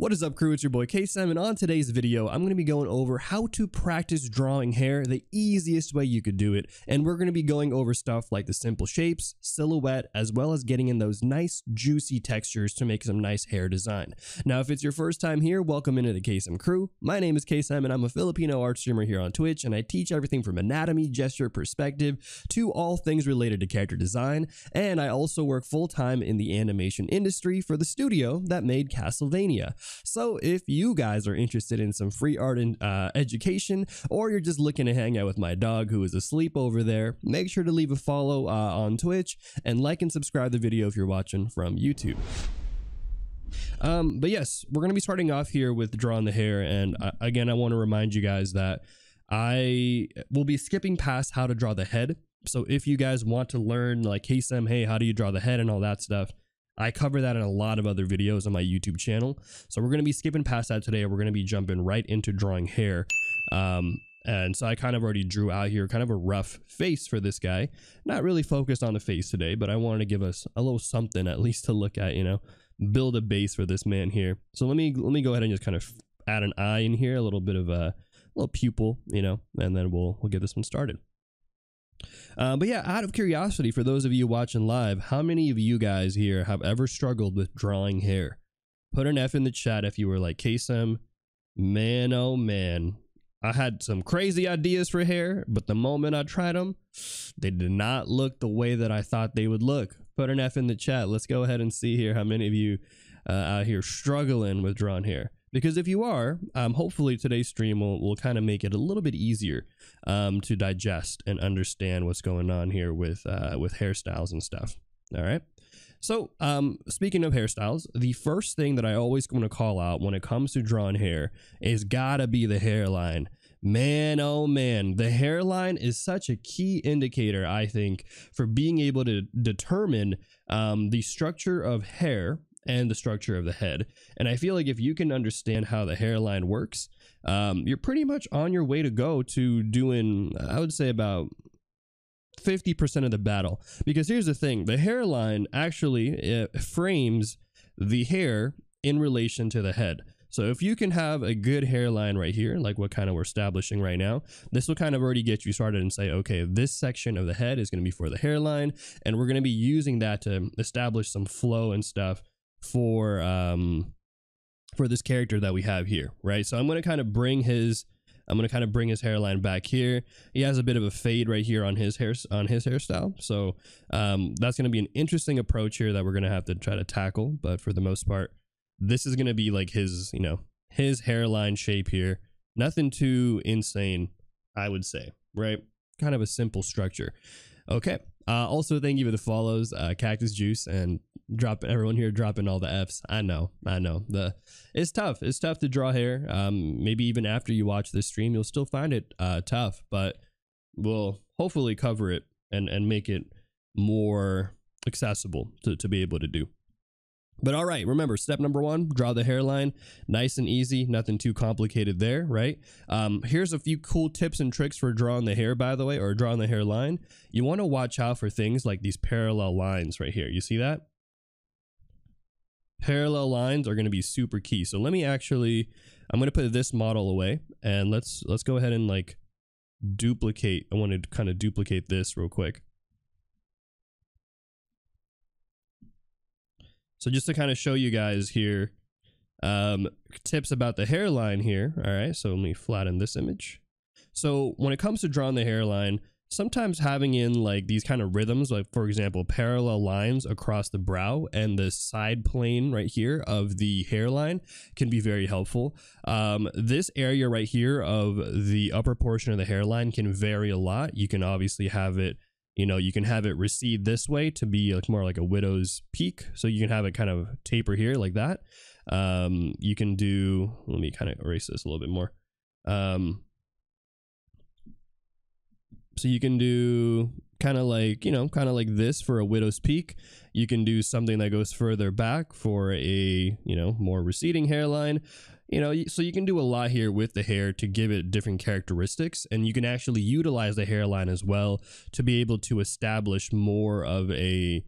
What is up crew, it's your boy Kaycem and on today's video I'm going to be going over how to practice drawing hair the easiest way you could do it and we're going to be going over stuff like the simple shapes, silhouette, as well as getting in those nice juicy textures to make some nice hair design. Now if it's your first time here, welcome into the Kaycem crew. My name is Kaycem and I'm a Filipino art streamer here on Twitch and I teach everything from anatomy, gesture, perspective to all things related to character design and I also work full time in the animation industry for the studio that made Castlevania. So if you guys are interested in some free art and uh, education, or you're just looking to hang out with my dog who is asleep over there, make sure to leave a follow uh, on Twitch and like and subscribe the video if you're watching from YouTube. Um, but yes, we're going to be starting off here with drawing the hair. And uh, again, I want to remind you guys that I will be skipping past how to draw the head. So if you guys want to learn like, hey Sam, hey, how do you draw the head and all that stuff, I cover that in a lot of other videos on my YouTube channel. So we're going to be skipping past that today. We're going to be jumping right into drawing hair. Um, and so I kind of already drew out here kind of a rough face for this guy. Not really focused on the face today, but I wanted to give us a little something at least to look at, you know, build a base for this man here. So let me let me go ahead and just kind of add an eye in here, a little bit of a little pupil, you know, and then we'll we'll get this one started. Uh, but yeah, out of curiosity, for those of you watching live, how many of you guys here have ever struggled with drawing hair? Put an F in the chat if you were like Kaycem. Man, oh man, I had some crazy ideas for hair, but the moment I tried them, they did not look the way that I thought they would look. Put an F in the chat. Let's go ahead and see here how many of you uh, out here struggling with drawn hair. Because if you are, um, hopefully today's stream will, will kind of make it a little bit easier um, to digest and understand what's going on here with uh, with hairstyles and stuff. All right. So, um, speaking of hairstyles, the first thing that I always want to call out when it comes to drawing hair is gotta be the hairline. Man, oh man, the hairline is such a key indicator, I think, for being able to determine um, the structure of hair and the structure of the head. And I feel like if you can understand how the hairline works, um, you're pretty much on your way to go to doing, I would say, about 50% of the battle. Because here's the thing the hairline actually frames the hair in relation to the head. So if you can have a good hairline right here, like what kind of we're establishing right now, this will kind of already get you started and say, okay, this section of the head is going to be for the hairline, and we're going to be using that to establish some flow and stuff for um for this character that we have here, right? So I'm to kind of bring his I'm to kind of bring his hairline back here. He has a bit of a fade right here on his hair on his hairstyle. So um, that's to be an interesting approach here that we're to have to try to tackle. But for the most part, this is to be like his, you know, his hairline shape here. Nothing too insane, I would say, right? Kind of a simple structure. Okay. Uh, also, thank you for the follows, uh, Cactus Juice, and drop everyone here dropping all the Fs. I know, I know. The it's tough. It's tough to draw hair. Um, maybe even after you watch this stream, you'll still find it uh, tough, but we'll hopefully cover it and and make it more accessible to, to be able to do. But all right, remember step number one, draw the hairline. Nice and easy, nothing too complicated there, right? Um, here's a few cool tips and tricks for drawing the hair, by the way, or drawing the hairline. You want to watch out for things like these parallel lines right here. You see that? Parallel lines are going to be super key. So let me actually, I'm going to put this model away and let's let's go ahead and like duplicate. I want to kind of duplicate this real quick. So just to kind of show you guys here, um, tips about the hairline here. All right, so let me flatten this image. So when it comes to drawing the hairline, sometimes having in like these kind of rhythms, like for example, parallel lines across the brow and the side plane right here of the hairline can be very helpful. Um, this area right here of the upper portion of the hairline can vary a lot. You can obviously have it you know you can have it recede this way to be like more like a widow's peak so you can have it kind of taper here like that um you can do let me kind of erase this a little bit more um so you can do kind of like you know kind of like this for a widow's peak. You can do something that goes further back for a you know more receding hairline. You know so you can do a lot here with the hair to give it different characteristics and you can actually utilize the hairline as well to be able to establish more of a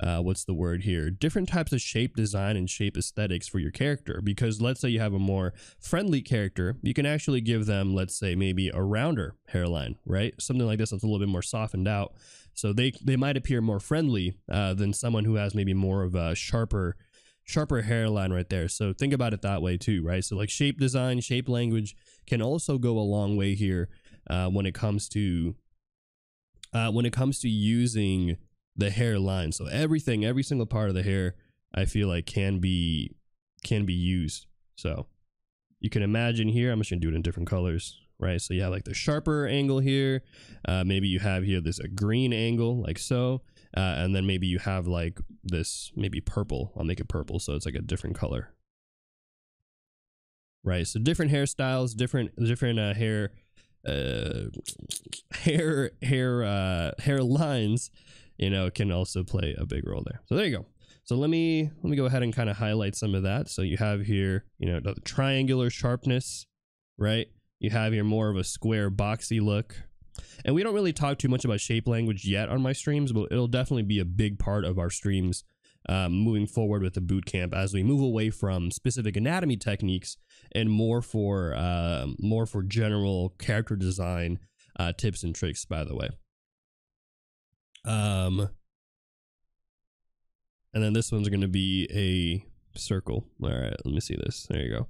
uh, what's the word here? Different types of shape design and shape aesthetics for your character. Because let's say you have a more friendly character, you can actually give them, let's say, maybe a rounder hairline, right? Something like this that's a little bit more softened out. So they they might appear more friendly uh, than someone who has maybe more of a sharper sharper hairline right there. So think about it that way too, right? So like shape design, shape language can also go a long way here uh, when it comes to uh, when it comes to using the hairline. So everything, every single part of the hair, I feel like can be can be used. So you can imagine here. I'm just gonna do it in different colors, right? So you have like the sharper angle here. Uh, maybe you have here this a green angle like so, uh, and then maybe you have like this maybe purple. I'll make it purple so it's like a different color, right? So different hairstyles, different different uh, hair uh, hair hair uh, hair lines you know, can also play a big role there. So there you go. So let me let me go ahead and kind of highlight some of that. So you have here, you know, the triangular sharpness, right? You have here more of a square boxy look. And we don't really talk too much about shape language yet on my streams, but it'll definitely be a big part of our streams um, moving forward with the boot camp as we move away from specific anatomy techniques and more for uh, more for general character design uh, tips and tricks. By the way. Um, and then this one's going to be a circle. All right, let me see this. There you go.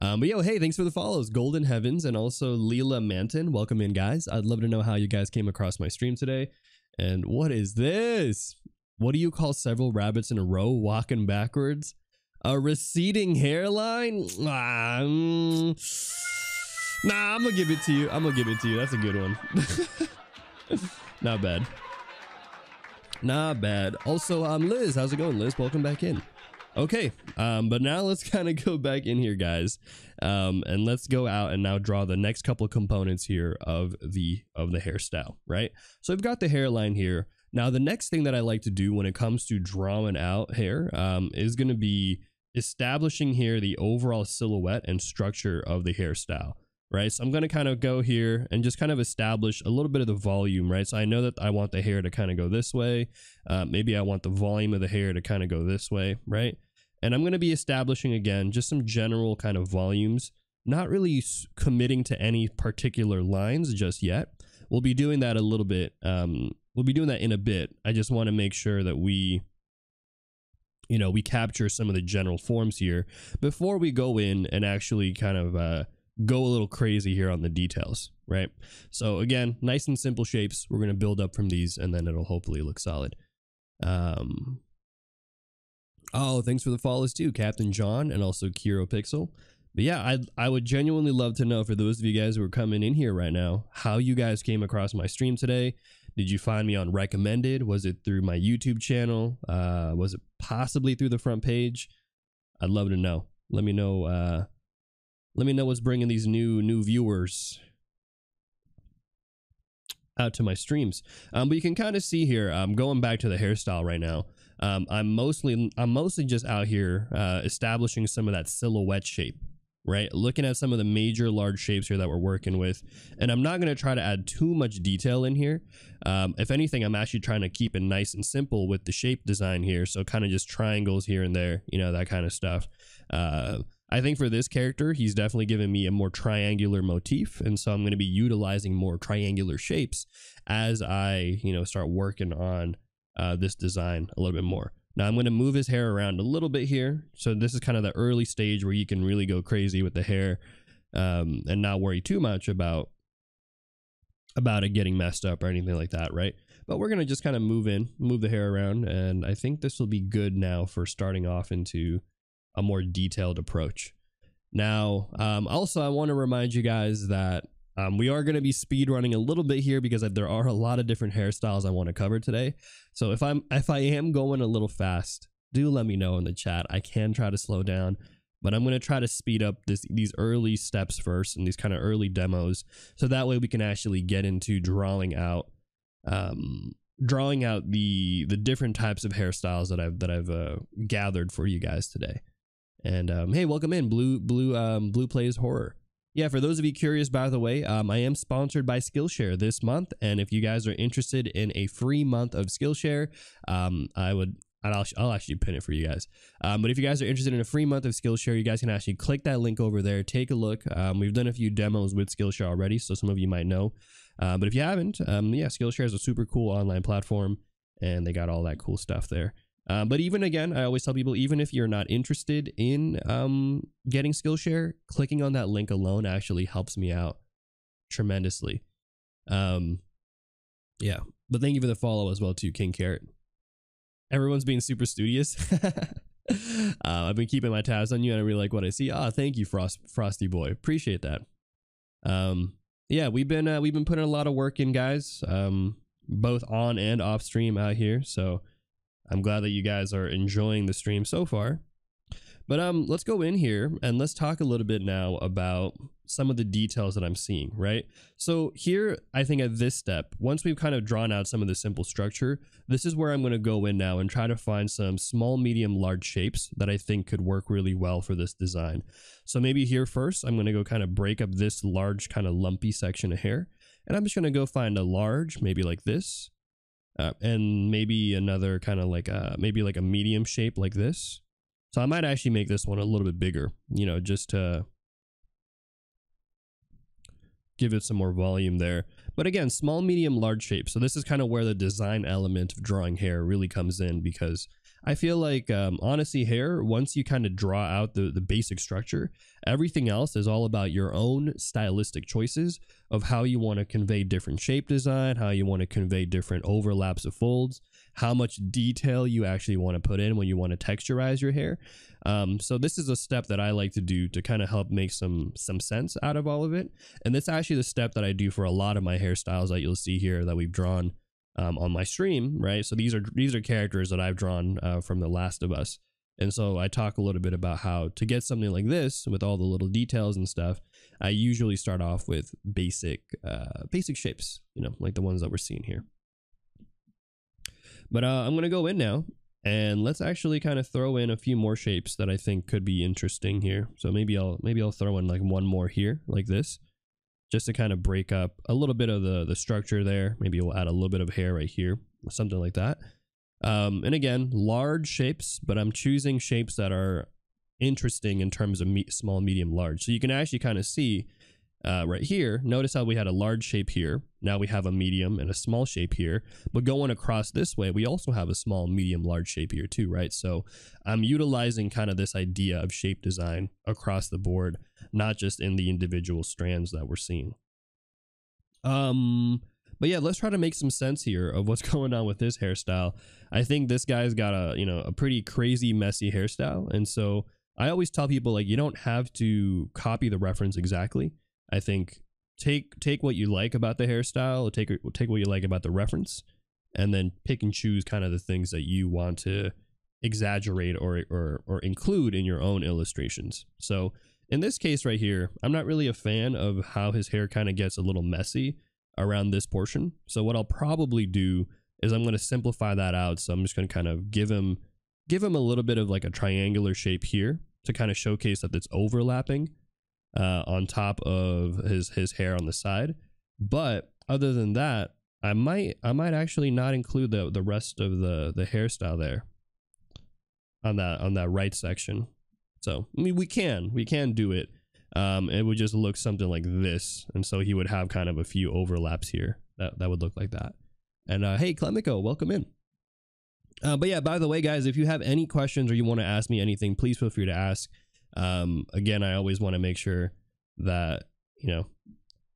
Um, but yo, hey, thanks for the follows, Golden Heavens, and also Leela Manton. Welcome in, guys. I'd love to know how you guys came across my stream today. And what is this? What do you call several rabbits in a row walking backwards? A receding hairline? Ah, mm, nah, I'm gonna give it to you. I'm gonna give it to you. That's a good one. Not bad. Not bad. Also, um, Liz, how's it going, Liz? Welcome back in. Okay, um, but now let's kind of go back in here, guys, um, and let's go out and now draw the next couple of components here of the of the hairstyle, right? So I've got the hairline here. Now, the next thing that I like to do when it comes to drawing out hair um, is going to be establishing here the overall silhouette and structure of the hairstyle right? So I'm going to kind of go here and just kind of establish a little bit of the volume, right? So I know that I want the hair to kind of go this way. Uh, maybe I want the volume of the hair to kind of go this way, right? And I'm going to be establishing again just some general kind of volumes, not really committing to any particular lines just yet. We'll be doing that a little bit. Um, we'll be doing that in a bit. I just want to make sure that we you know we capture some of the general forms here before we go in and actually kind of uh, go a little crazy here on the details, right? So again, nice and simple shapes. We're going to build up from these and then it'll hopefully look solid. Um, oh, thanks for the follows too, Captain John and also Kiro Pixel. But yeah, I I would genuinely love to know for those of you guys who are coming in here right now, how you guys came across my stream today. Did you find me on recommended? Was it through my YouTube channel? Uh, was it possibly through the front page? I'd love to know. Let me know uh, let me know what's bringing these new new viewers out to my streams. Um, but you can kind of see here. I'm going back to the hairstyle right now. Um, I'm mostly I'm mostly just out here uh, establishing some of that silhouette shape, right? Looking at some of the major large shapes here that we're working with, and I'm not going to try to add too much detail in here. Um, if anything, I'm actually trying to keep it nice and simple with the shape design here. So kind of just triangles here and there, you know, that kind of stuff. Uh, I think for this character, he's definitely given me a more triangular motif, and so I'm going to be utilizing more triangular shapes as I, you know, start working on uh, this design a little bit more. Now I'm going to move his hair around a little bit here. So this is kind of the early stage where you can really go crazy with the hair um, and not worry too much about about it getting messed up or anything like that, right? But we're going to just kind of move in, move the hair around, and I think this will be good now for starting off into a more detailed approach. Now, um, also, I want to remind you guys that um, we are going to be speed running a little bit here because there are a lot of different hairstyles I want to cover today. So if I'm if I am going a little fast, do let me know in the chat. I can try to slow down, but I'm going to try to speed up this these early steps first and these kind of early demos, so that way we can actually get into drawing out um, drawing out the the different types of hairstyles that I've that I've uh, gathered for you guys today. And um, hey, welcome in, Blue Blue um, Blue Plays Horror. Yeah, for those of you curious, by the way, um, I am sponsored by Skillshare this month, and if you guys are interested in a free month of Skillshare, um, I would I'll, I'll actually pin it for you guys. Um, but if you guys are interested in a free month of Skillshare, you guys can actually click that link over there, take a look. Um, we've done a few demos with Skillshare already, so some of you might know. Uh, but if you haven't, um, yeah, Skillshare is a super cool online platform, and they got all that cool stuff there. Uh, but even again, I always tell people, even if you're not interested in um, getting Skillshare, clicking on that link alone actually helps me out tremendously. Um, yeah, but thank you for the follow as well, too, King Carrot. Everyone's being super studious. uh, I've been keeping my tabs on you, and I really like what I see. Ah, thank you, Frost Frosty Boy. Appreciate that. Um, yeah, we've been uh, we've been putting a lot of work in, guys. Um, both on and off stream out here. So I'm glad that you guys are enjoying the stream so far. But um, let's go in here and let's talk a little bit now about some of the details that I'm seeing, right? So here, I think at this step, once we've kind of drawn out some of the simple structure, this is where I'm going to go in now and try to find some small, medium, large shapes that I think could work really well for this design. So maybe here first, I'm going to go kind of break up this large kind of lumpy section of hair. And I'm just going to go find a large, maybe like this, uh, and maybe another kind of like a, maybe like a medium shape like this. So I might actually make this one a little bit bigger, you know, just to give it some more volume there. But again, small, medium, large shape. So this is kind of where the design element of drawing hair really comes in because I feel like um, honestly, hair, once you kind of draw out the, the basic structure, everything else is all about your own stylistic choices of how you want to convey different shape design, how you want to convey different overlaps of folds, how much detail you actually want to put in when you want to texturize your hair. Um, so this is a step that I like to do to kind of help make some some sense out of all of it. And this is actually the step that I do for a lot of my hairstyles that you'll see here that we've drawn um, on my stream, right? So these are these are characters that I've drawn uh, from The Last of Us, and so I talk a little bit about how to get something like this with all the little details and stuff. I usually start off with basic uh, basic shapes, you know, like the ones that we're seeing here. But uh, I'm gonna go in now, and let's actually kind of throw in a few more shapes that I think could be interesting here. So maybe I'll maybe I'll throw in like one more here, like this just to kind of break up a little bit of the, the structure there. Maybe we'll add a little bit of hair right here, something like that. Um, and again, large shapes, but I'm choosing shapes that are interesting in terms of me small, medium, large. So you can actually kind of see uh, right here, notice how we had a large shape here. Now we have a medium and a small shape here. But going across this way, we also have a small, medium, large shape here too, right? So I'm utilizing kind of this idea of shape design across the board, not just in the individual strands that we're seeing. Um, but yeah, let's try to make some sense here of what's going on with this hairstyle. I think this guy's got a, you know, a pretty crazy, messy hairstyle. And so I always tell people like, you don't have to copy the reference exactly I think take take what you like about the hairstyle, take take what you like about the reference, and then pick and choose kind of the things that you want to exaggerate or or or include in your own illustrations. So in this case right here, I'm not really a fan of how his hair kind of gets a little messy around this portion. So what I'll probably do is I'm going to simplify that out. So I'm just going to kind of give him give him a little bit of like a triangular shape here to kind of showcase that it's overlapping uh, on top of his his hair on the side. But other than that, I might I might actually not include the the rest of the the hairstyle there on that on that right section. So I mean we can we can do it. Um, it would just look something like this, and so he would have kind of a few overlaps here. That that would look like that. And uh, hey, Clemico, welcome in. Uh, but yeah, by the way, guys, if you have any questions or you want to ask me anything, please feel free to ask. Um, again, I always want to make sure that you know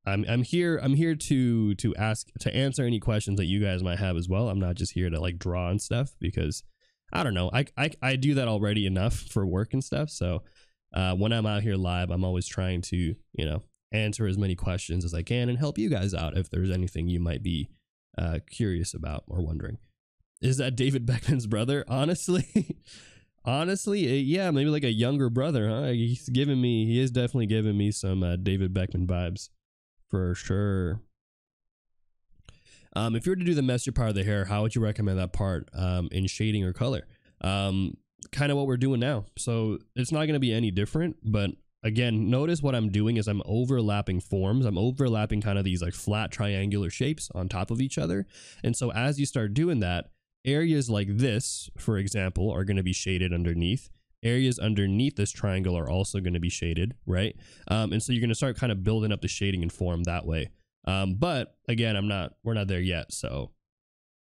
I'm I'm here I'm here to to ask to answer any questions that you guys might have as well. I'm not just here to like draw and stuff because I don't know I I, I do that already enough for work and stuff. So uh, when I'm out here live, I'm always trying to you know answer as many questions as I can and help you guys out if there's anything you might be uh, curious about or wondering. Is that David Beckham's brother? Honestly, Honestly, uh, yeah, maybe like a younger brother, huh? He's giving me, he is definitely giving me some uh, David Beckham vibes for sure. Um, if you were to do the messier part of the hair, how would you recommend that part um, in shading or color? Um, kind of what we're doing now. So it's not going to be any different, but again, notice what I'm doing is I'm overlapping forms. I'm overlapping kind of these like flat triangular shapes on top of each other. And so as you start doing that, areas like this, for example, are going to be shaded underneath. Areas underneath this triangle are also going to be shaded, right? Um, and so you're going to start kind of building up the shading and form that way. Um, but again, I'm not, we're not there yet. So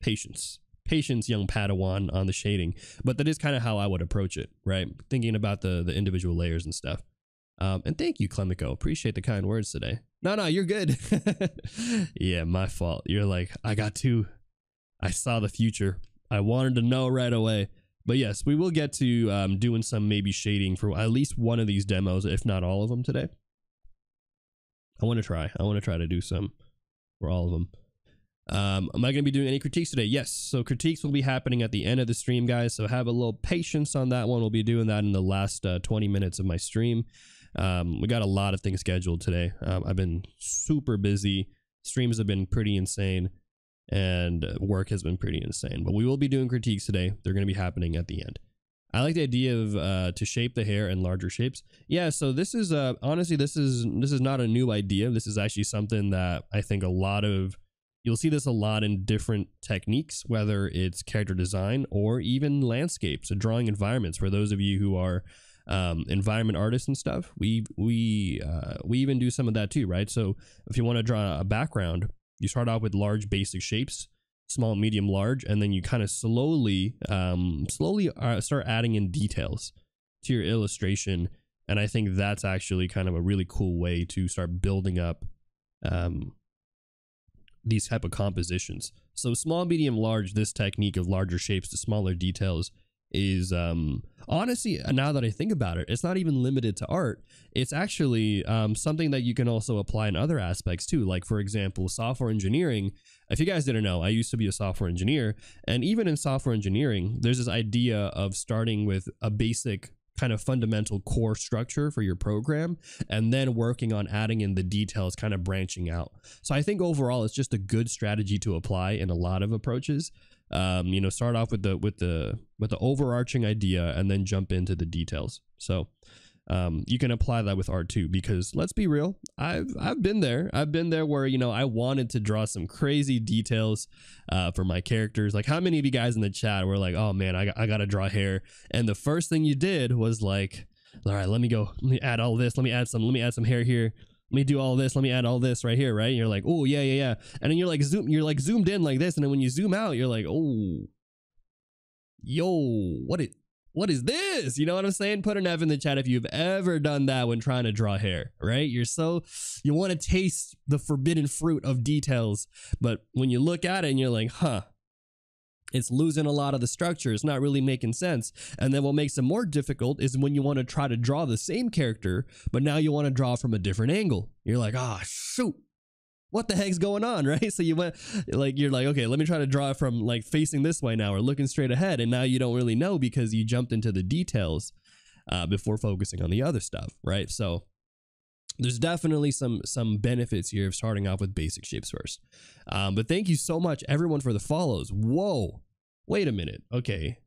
patience, patience, young Padawan on the shading. But that is kind of how I would approach it, right? Thinking about the, the individual layers and stuff. Um, and thank you, Clemico. Appreciate the kind words today. No, no, you're good. yeah, my fault. You're like, I got to, I saw the future. I wanted to know right away. But yes, we will get to um, doing some maybe shading for at least one of these demos, if not all of them today. I want to try. I want to try to do some for all of them. Um, am I going to be doing any critiques today? Yes. So critiques will be happening at the end of the stream, guys. So have a little patience on that one. We'll be doing that in the last uh, 20 minutes of my stream. Um, we got a lot of things scheduled today. Um, I've been super busy. Streams have been pretty insane, and work has been pretty insane. But we will be doing critiques today. They're going to be happening at the end. I like the idea of uh, to shape the hair in larger shapes. Yeah, so this is uh, honestly this is this is not a new idea. This is actually something that I think a lot of you'll see this a lot in different techniques, whether it's character design or even landscapes, drawing environments. For those of you who are um, environment artists and stuff, we we uh, we even do some of that too, right? So if you want to draw a background, you start off with large basic shapes, small, medium, large, and then you kind of slowly um, slowly uh, start adding in details to your illustration. And I think that's actually kind of a really cool way to start building up um, these type of compositions. So small, medium, large, this technique of larger shapes to smaller details is um honestly now that i think about it it's not even limited to art. It's actually um, something that you can also apply in other aspects too. Like for example software engineering. If you guys didn't know i used to be a software engineer. And even in software engineering there's this idea of starting with a basic kind of fundamental core structure for your program and then working on adding in the details kind of branching out. So i think overall it's just a good strategy to apply in a lot of approaches um, you know start off with the with the with the overarching idea and then jump into the details. So um, you can apply that with art too because let's be real i've i've been there. I've been there where you know i wanted to draw some crazy details uh, for my characters. Like how many of you guys in the chat were like oh man i, I gotta draw hair and the first thing you did was like all right let me go let me add all this let me add some let me add some hair here let me do all this let me add all this right here right and you're like oh yeah yeah yeah and then you're like zoom you're like zoomed in like this and then when you zoom out you're like oh yo what it what is this? You know what I'm saying? Put an F in the chat if you've ever done that when trying to draw hair, right? You're so, you want to taste the forbidden fruit of details, but when you look at it and you're like, huh, it's losing a lot of the structure. It's not really making sense. And then what makes it more difficult is when you want to try to draw the same character, but now you want to draw from a different angle. You're like, ah, oh, shoot what the heck's going on right so you went like you're like okay let me try to draw from like facing this way now or looking straight ahead and now you don't really know because you jumped into the details uh, before focusing on the other stuff right so there's definitely some some benefits here of starting off with basic shapes first um, but thank you so much everyone for the follows whoa wait a minute okay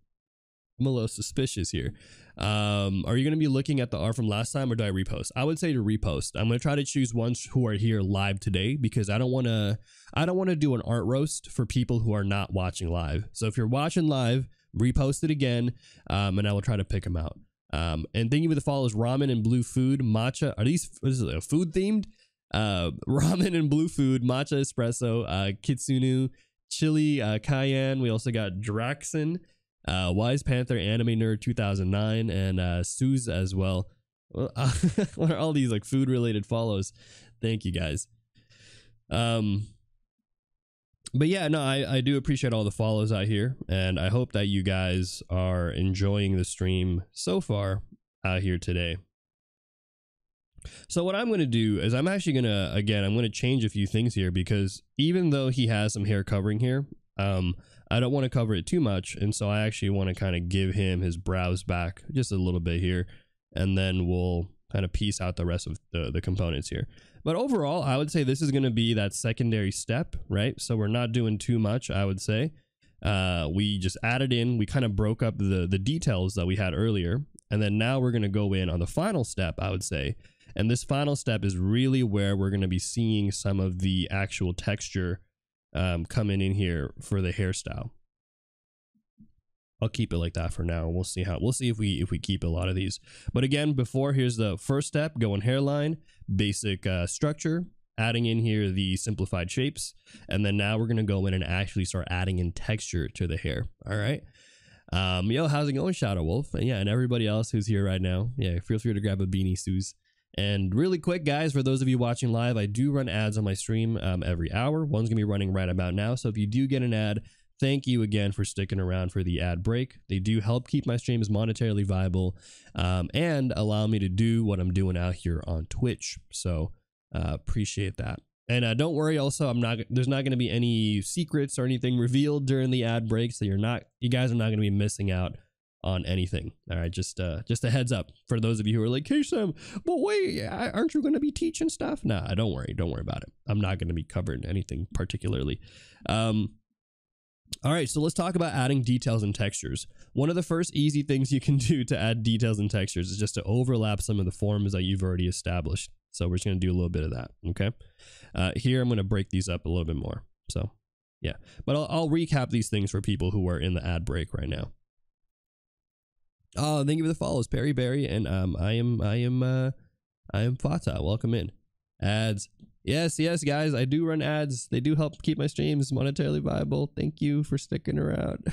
i'm a little suspicious here um, are you going to be looking at the art from last time or do I repost? I would say to repost. I'm going to try to choose ones who are here live today because I don't want to I don't want to do an art roast for people who are not watching live. So if you're watching live, repost it again um, and I will try to pick them out. Um, and thank you for the follows ramen and blue food matcha. Are these is it, food themed? Uh, ramen and blue food, matcha espresso, uh, kitsune, chili, uh, cayenne. We also got Draxon uh, Wise Panther, Anime Nerd 2009, and uh, Suze as well. what are all these like food related follows? Thank you guys. Um, but yeah, no, I, I do appreciate all the follows out here, and I hope that you guys are enjoying the stream so far out here today. So what I'm going to do is I'm actually going to again I'm going to change a few things here because even though he has some hair covering here, um, I don't want to cover it too much, and so I actually want to kind of give him his brows back just a little bit here, and then we'll kind of piece out the rest of the, the components here. But overall, I would say this is going to be that secondary step, right? So we're not doing too much, I would say. Uh, we just added in, we kind of broke up the, the details that we had earlier. And then now we're going to go in on the final step, I would say. And this final step is really where we're going to be seeing some of the actual texture um, coming in here for the hairstyle. I'll keep it like that for now. We'll see how we'll see if we if we keep a lot of these. But again, before here's the first step: going hairline, basic uh, structure, adding in here the simplified shapes, and then now we're gonna go in and actually start adding in texture to the hair. All right. Um, yo, how's it going, Shadow Wolf? And yeah, and everybody else who's here right now. Yeah, feel free to grab a beanie, Suze. And really quick, guys, for those of you watching live, I do run ads on my stream um, every hour. One's gonna be running right about now. So if you do get an ad, thank you again for sticking around for the ad break. They do help keep my streams monetarily viable um, and allow me to do what I'm doing out here on Twitch. So uh, appreciate that. And uh, don't worry. Also, I'm not. There's not going to be any secrets or anything revealed during the ad break, so you're not. You guys are not going to be missing out on anything. All right, just uh, just a heads up for those of you who are like, "Hey Sam, but wait, aren't you going to be teaching stuff?" Nah, don't worry. Don't worry about it. I'm not going to be covering anything particularly. Um, all right, so let's talk about adding details and textures. One of the first easy things you can do to add details and textures is just to overlap some of the forms that you've already established. So we're just going to do a little bit of that, okay? Uh, here, I'm going to break these up a little bit more. So, yeah. But I'll, I'll recap these things for people who are in the ad break right now. Oh, thank you for the follows, Perry Barry, and um, I am, I am, uh, I am Fata. Welcome in. Ads. Yes, yes, guys, I do run ads. They do help keep my streams monetarily viable. Thank you for sticking around.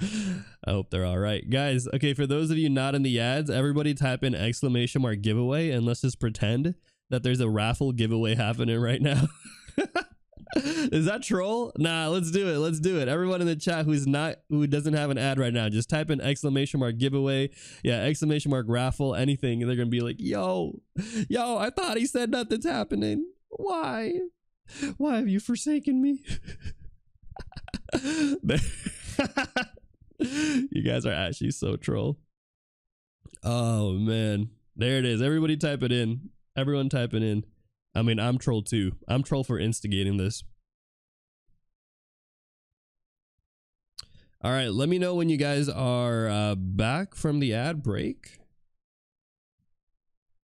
I hope they're all right. Guys, okay, for those of you not in the ads, everybody type in exclamation mark giveaway and let's just pretend that there's a raffle giveaway happening right now. Is that troll? Nah, let's do it. Let's do it. Everyone in the chat who's not who doesn't have an ad right now, just type in exclamation mark giveaway. Yeah, exclamation mark raffle, anything. They're gonna be like, yo, yo, I thought he said nothing's happening. Why? Why have you forsaken me? you guys are actually so troll. Oh man. There it is. Everybody type it in. Everyone type it in. I mean, I'm troll too. I'm troll for instigating this. All right, let me know when you guys are uh, back from the ad break.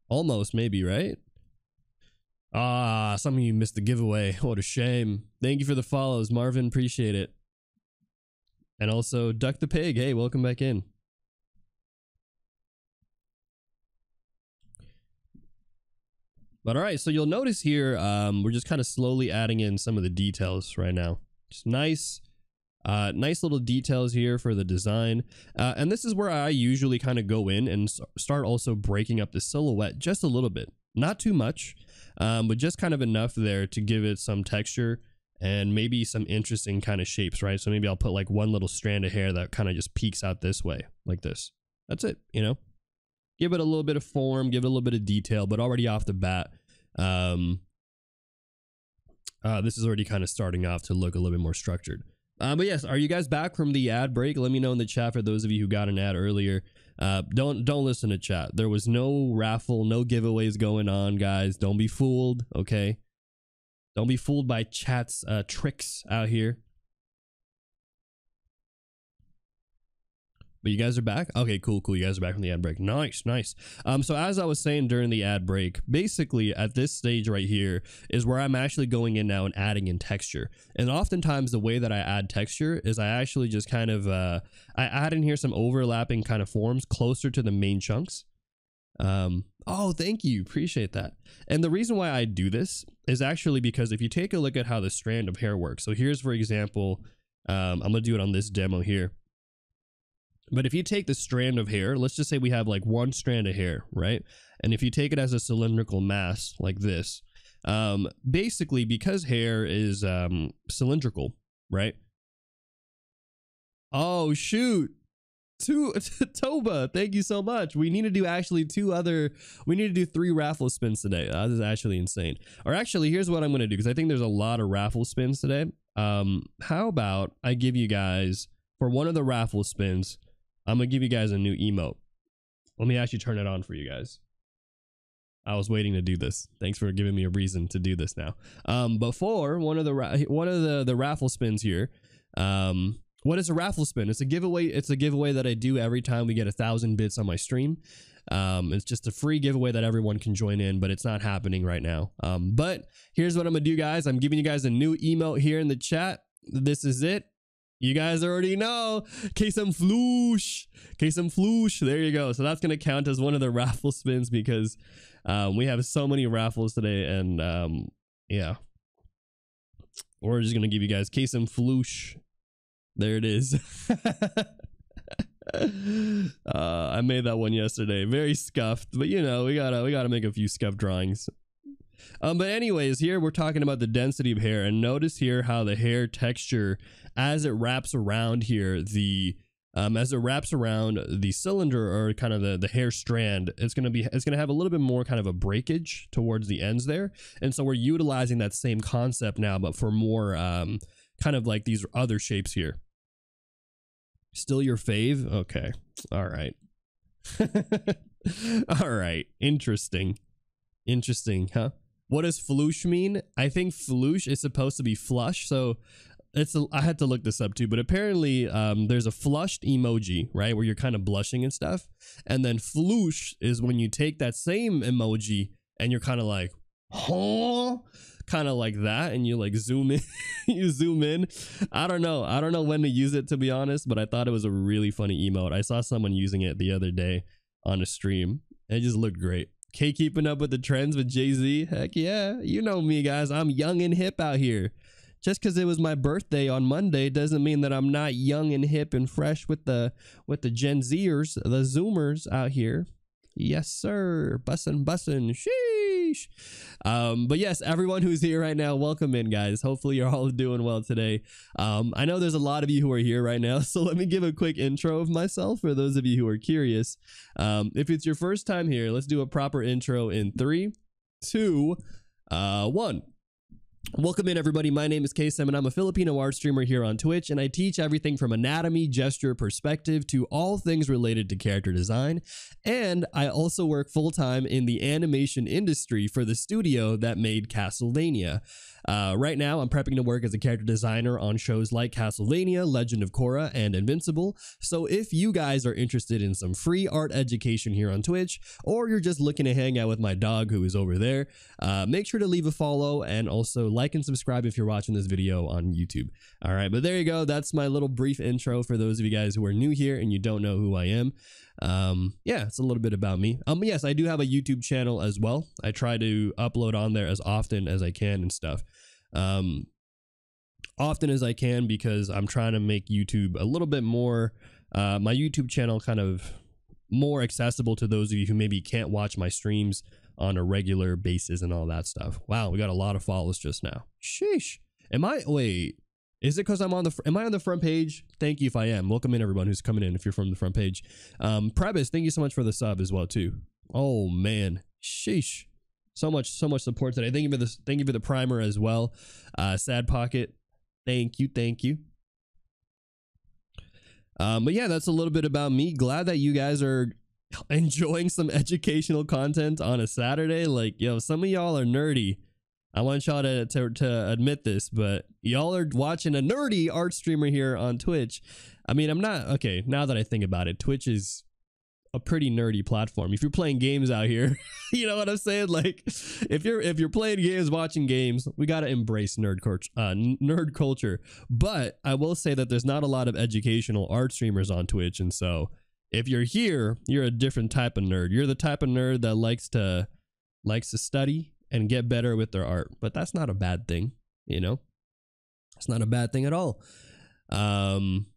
Almost, maybe, right? Ah, some of you missed the giveaway. What a shame. Thank you for the follows, Marvin. Appreciate it. And also, Duck the Pig. Hey, welcome back in. But all right, so you'll notice here, um, we're just kind of slowly adding in some of the details right now. Just nice, uh, nice little details here for the design. Uh, and this is where I usually kind of go in and start also breaking up the silhouette just a little bit. Not too much, um, but just kind of enough there to give it some texture and maybe some interesting kind of shapes, right? So maybe I'll put like one little strand of hair that kind of just peeks out this way, like this. That's it, you know? Give it a little bit of form, give it a little bit of detail, but already off the bat, um, uh, this is already kind of starting off to look a little bit more structured. Uh, but yes, are you guys back from the ad break? Let me know in the chat for those of you who got an ad earlier. Uh, don't don't listen to chat. There was no raffle, no giveaways going on, guys. Don't be fooled, okay? Don't be fooled by chat's uh, tricks out here. But you guys are back? Okay, cool, cool. You guys are back from the ad break. Nice, nice. Um, so as I was saying during the ad break, basically at this stage right here is where I'm actually going in now and adding in texture. And oftentimes the way that I add texture is I actually just kind of uh, I add in here some overlapping kind of forms closer to the main chunks. Um, oh, thank you. Appreciate that. And the reason why I do this is actually because if you take a look at how the strand of hair works. So here's, for example, um, I'm going to do it on this demo here. But if you take the strand of hair, let's just say we have like one strand of hair, right? And if you take it as a cylindrical mass like this, um, basically because hair is um, cylindrical, right? Oh, shoot. Two Toba, thank you so much. We need to do actually two other we need to do three raffle spins today. That is actually insane. Or actually, here's what I'm gonna do because I think there's a lot of raffle spins today. Um, how about I give you guys for one of the raffle spins, I'm gonna give you guys a new emote. Let me actually turn it on for you guys. I was waiting to do this. Thanks for giving me a reason to do this now. Um, before one of the one of the the raffle spins here. Um, what is a raffle spin? It's a giveaway. It's a giveaway that I do every time we get a thousand bits on my stream. Um, it's just a free giveaway that everyone can join in, but it's not happening right now. Um, but here's what I'm gonna do, guys. I'm giving you guys a new emote here in the chat. This is it. You guys already know. Kaycem Floosh. Kaycem Floosh. There you go. So that's going to count as one of the raffle spins because um, we have so many raffles today. And um, yeah. We're just going to give you guys Kaycem Floosh. There it is. uh, I made that one yesterday. Very scuffed, but you know, we gotta we gotta make a few scuffed drawings. Um, but anyways, here we're talking about the density of hair, and notice here how the hair texture, as it wraps around here, the um, as it wraps around the cylinder or kind of the, the hair strand, it's gonna be it's gonna have a little bit more kind of a breakage towards the ends there, and so we're utilizing that same concept now, but for more um, kind of like these other shapes here. Still your fave? Okay, all right, all right, interesting, interesting, huh? What does floosh mean? I think floosh is supposed to be flush. So it's a, I had to look this up too, but apparently um, there's a flushed emoji, right, where you're kind of blushing and stuff, and then floosh is when you take that same emoji and you're kind of like, huh, kind of like that, and you like zoom in, you zoom in. I don't know, I don't know when to use it to be honest, but I thought it was a really funny emote. I saw someone using it the other day on a stream. It just looked great. K keeping up with the trends with Jay Z. Heck yeah. You know me, guys. I'm young and hip out here. Just because it was my birthday on Monday doesn't mean that I'm not young and hip and fresh with the with the Gen Zers, the Zoomers out here. Yes, sir. Bussin', bussin'. Sheesh. Um, but yes, everyone who's here right now, welcome in, guys. Hopefully, you're all doing well today. Um, I know there's a lot of you who are here right now, so let me give a quick intro of myself for those of you who are curious. Um, if it's your first time here, let's do a proper intro in three, two, uh, one. Welcome in, everybody. My name is Kaycem, and I'm a Filipino art streamer here on Twitch, and I teach everything from anatomy, gesture, perspective to all things related to character design. And I also work full time in the animation industry for the studio that made Castlevania. Uh, right now, I'm prepping to work as a character designer on shows like Castlevania, Legend of Korra, and Invincible. So if you guys are interested in some free art education here on Twitch, or you're just looking to hang out with my dog who is over there, uh, make sure to leave a follow and also like and subscribe if you're watching this video on YouTube. All right, but there you go. That's my little brief intro for those of you guys who are new here and you don't know who I am um yeah it's a little bit about me um yes i do have a youtube channel as well i try to upload on there as often as i can and stuff um often as i can because i'm trying to make youtube a little bit more uh my youtube channel kind of more accessible to those of you who maybe can't watch my streams on a regular basis and all that stuff wow we got a lot of follows just now sheesh am i wait is it because I'm on the? Am I on the front page? Thank you if I am. Welcome in everyone who's coming in. If you're from the front page, um, Prebis, thank you so much for the sub as well too. Oh man, sheesh, so much, so much support today. Thank you for the, thank you for the primer as well. Uh, Sad Pocket, thank you, thank you. Um, but yeah, that's a little bit about me. Glad that you guys are enjoying some educational content on a Saturday. Like, yo, some of y'all are nerdy I want y'all to, to, to admit this, but y'all are watching a nerdy art streamer here on Twitch. I mean, I'm not okay. Now that I think about it, Twitch is a pretty nerdy platform. If you're playing games out here, you know what I'm saying. Like, if you're if you're playing games, watching games, we gotta embrace nerd culture. Uh, nerd culture. But I will say that there's not a lot of educational art streamers on Twitch, and so if you're here, you're a different type of nerd. You're the type of nerd that likes to likes to study and get better with their art. But that's not a bad thing, you know? It's not a bad thing at all. Um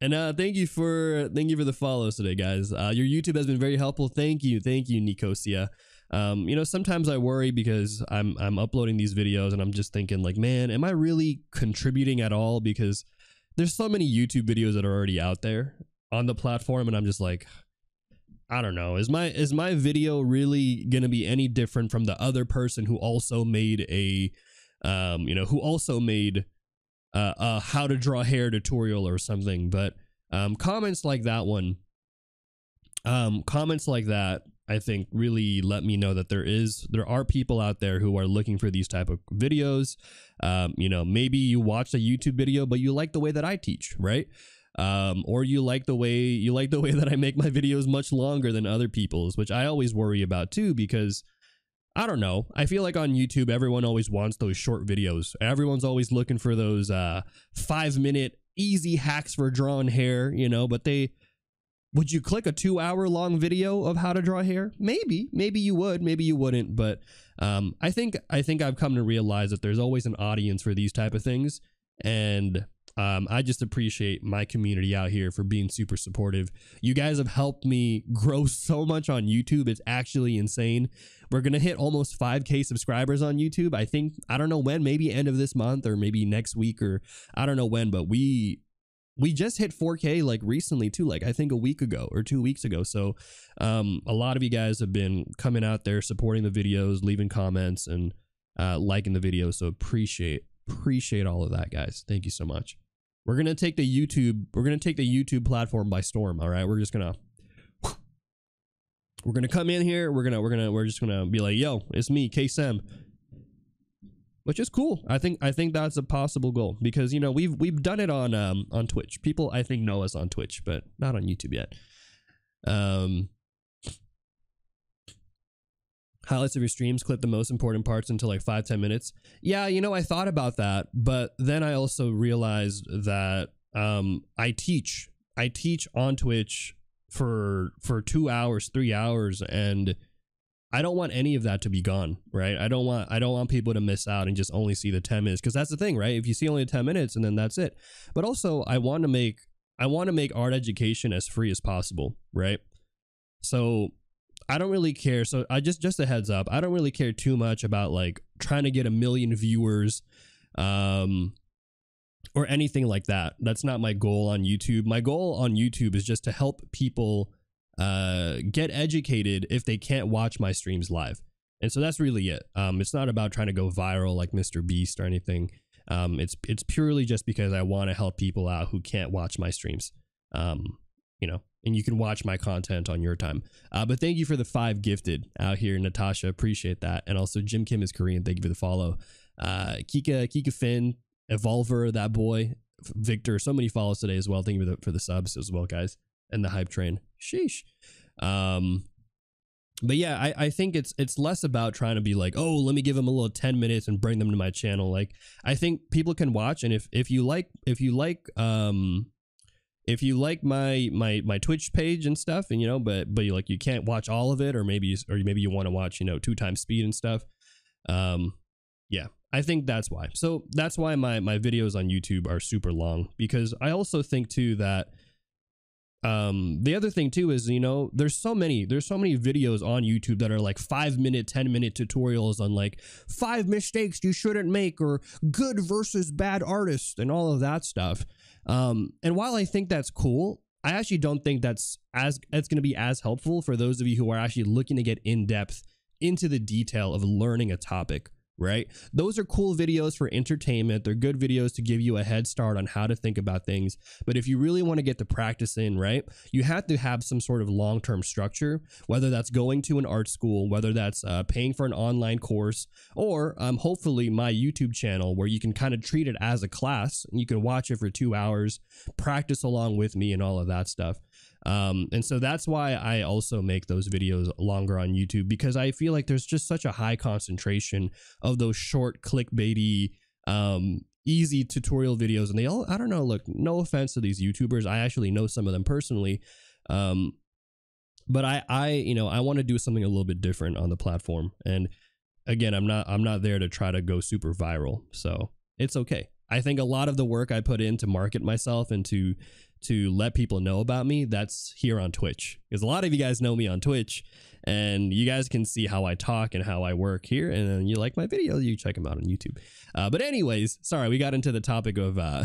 and uh thank you for thank you for the follows today, guys. Uh your YouTube has been very helpful. Thank you. Thank you, Nicosia. Um, you know, sometimes I worry because I'm I'm uploading these videos and I'm just thinking like, man, am I really contributing at all? Because there's so many YouTube videos that are already out there on the platform, and I'm just like, I don't know. Is my is my video really gonna be any different from the other person who also made a, um, you know, who also made uh, a how to draw hair tutorial or something? But um, comments like that one, um, comments like that, I think really let me know that there is there are people out there who are looking for these type of videos. Um, you know, maybe you watch a YouTube video, but you like the way that I teach, right? um, or you like the way you like the way that I make my videos much longer than other people's, which I always worry about too because I don't know. I feel like on YouTube everyone always wants those short videos. Everyone's always looking for those uh, five minute easy hacks for drawing hair, you know, but they would you click a two hour long video of how to draw hair? Maybe, maybe you would, maybe you wouldn't. But um, I think I think I've come to realize that there's always an audience for these type of things, and um, I just appreciate my community out here for being super supportive. You guys have helped me grow so much on YouTube. It's actually insane. We're gonna hit almost 5k subscribers on YouTube. I think I don't know when, maybe end of this month or maybe next week or I don't know when, but we we just hit 4K like recently too, like I think a week ago or two weeks ago. So um, a lot of you guys have been coming out there supporting the videos, leaving comments, and uh, liking the videos. So appreciate appreciate all of that, guys. Thank you so much. We're gonna take the YouTube. We're gonna take the YouTube platform by storm. All right, we're just gonna. We're gonna come in here. We're gonna. We're gonna. We're just gonna be like, "Yo, it's me, Kaycem." which is cool. I think I think that's a possible goal because you know we've we've done it on um on Twitch. People I think know us on Twitch, but not on YouTube yet. Um, highlights of your streams clip the most important parts into like five ten minutes. Yeah, you know I thought about that, but then I also realized that um I teach I teach on Twitch for for two hours, three hours, and I don't want any of that to be gone, right? I don't want I don't want people to miss out and just only see the 10 minutes because that's the thing, right? If you see only 10 minutes and then that's it. But also I want to make I want to make art education as free as possible, right? So I don't really care. So I just just a heads up, I don't really care too much about like trying to get a million viewers um or anything like that. That's not my goal on YouTube. My goal on YouTube is just to help people uh, get educated if they can't watch my streams live. And so that's really it. Um, it's not about trying to go viral like Mr. Beast or anything. Um, it's it's purely just because I want to help people out who can't watch my streams. Um, you know, and you can watch my content on your time. Uh, but thank you for the five gifted out here, Natasha. Appreciate that. And also Jim Kim is Korean. Thank you for the follow. Uh, Kika Kika Finn, Evolver, that boy, Victor. So many follows today as well. Thank you for the for the subs as well, guys and the hype train. Sheesh. Um, but yeah, I, I think it's it's less about trying to be like, oh, let me give them a little 10 minutes and bring them to my channel. Like I think people can watch and if if you like if you like um if you like my my my Twitch page and stuff and you know, but but you like you can't watch all of it or maybe or maybe you want to watch, you know, two times speed and stuff. Um yeah, I think that's why. So that's why my my videos on YouTube are super long because I also think too that um the other thing too is you know there's so many there's so many videos on youtube that are like five minute ten minute tutorials on like five mistakes you shouldn't make or good versus bad artist and all of that stuff um and while i think that's cool i actually don't think that's as it's going to be as helpful for those of you who are actually looking to get in depth into the detail of learning a topic right? Those are cool videos for entertainment. They're good videos to give you a head start on how to think about things. But if you really want to get the practice in, right, you have to have some sort of long term structure, whether that's going to an art school, whether that's uh, paying for an online course, or um, hopefully my YouTube channel where you can kind of treat it as a class and you can watch it for two hours, practice along with me, and all of that stuff. Um, and so that's why I also make those videos longer on YouTube because I feel like there's just such a high concentration of those short clickbaity, um, easy tutorial videos. And they all, I don't know, look, no offense to these YouTubers. I actually know some of them personally. Um, but I, I, you know, I want to do something a little bit different on the platform. And again, I'm not, I'm not there to try to go super viral. So it's okay. I think a lot of the work I put in to market myself and to to let people know about me, that's here on Twitch. Because a lot of you guys know me on Twitch and you guys can see how I talk and how I work here. And then you like my videos, you check them out on YouTube. Uh, but anyways, sorry, we got into the topic of uh,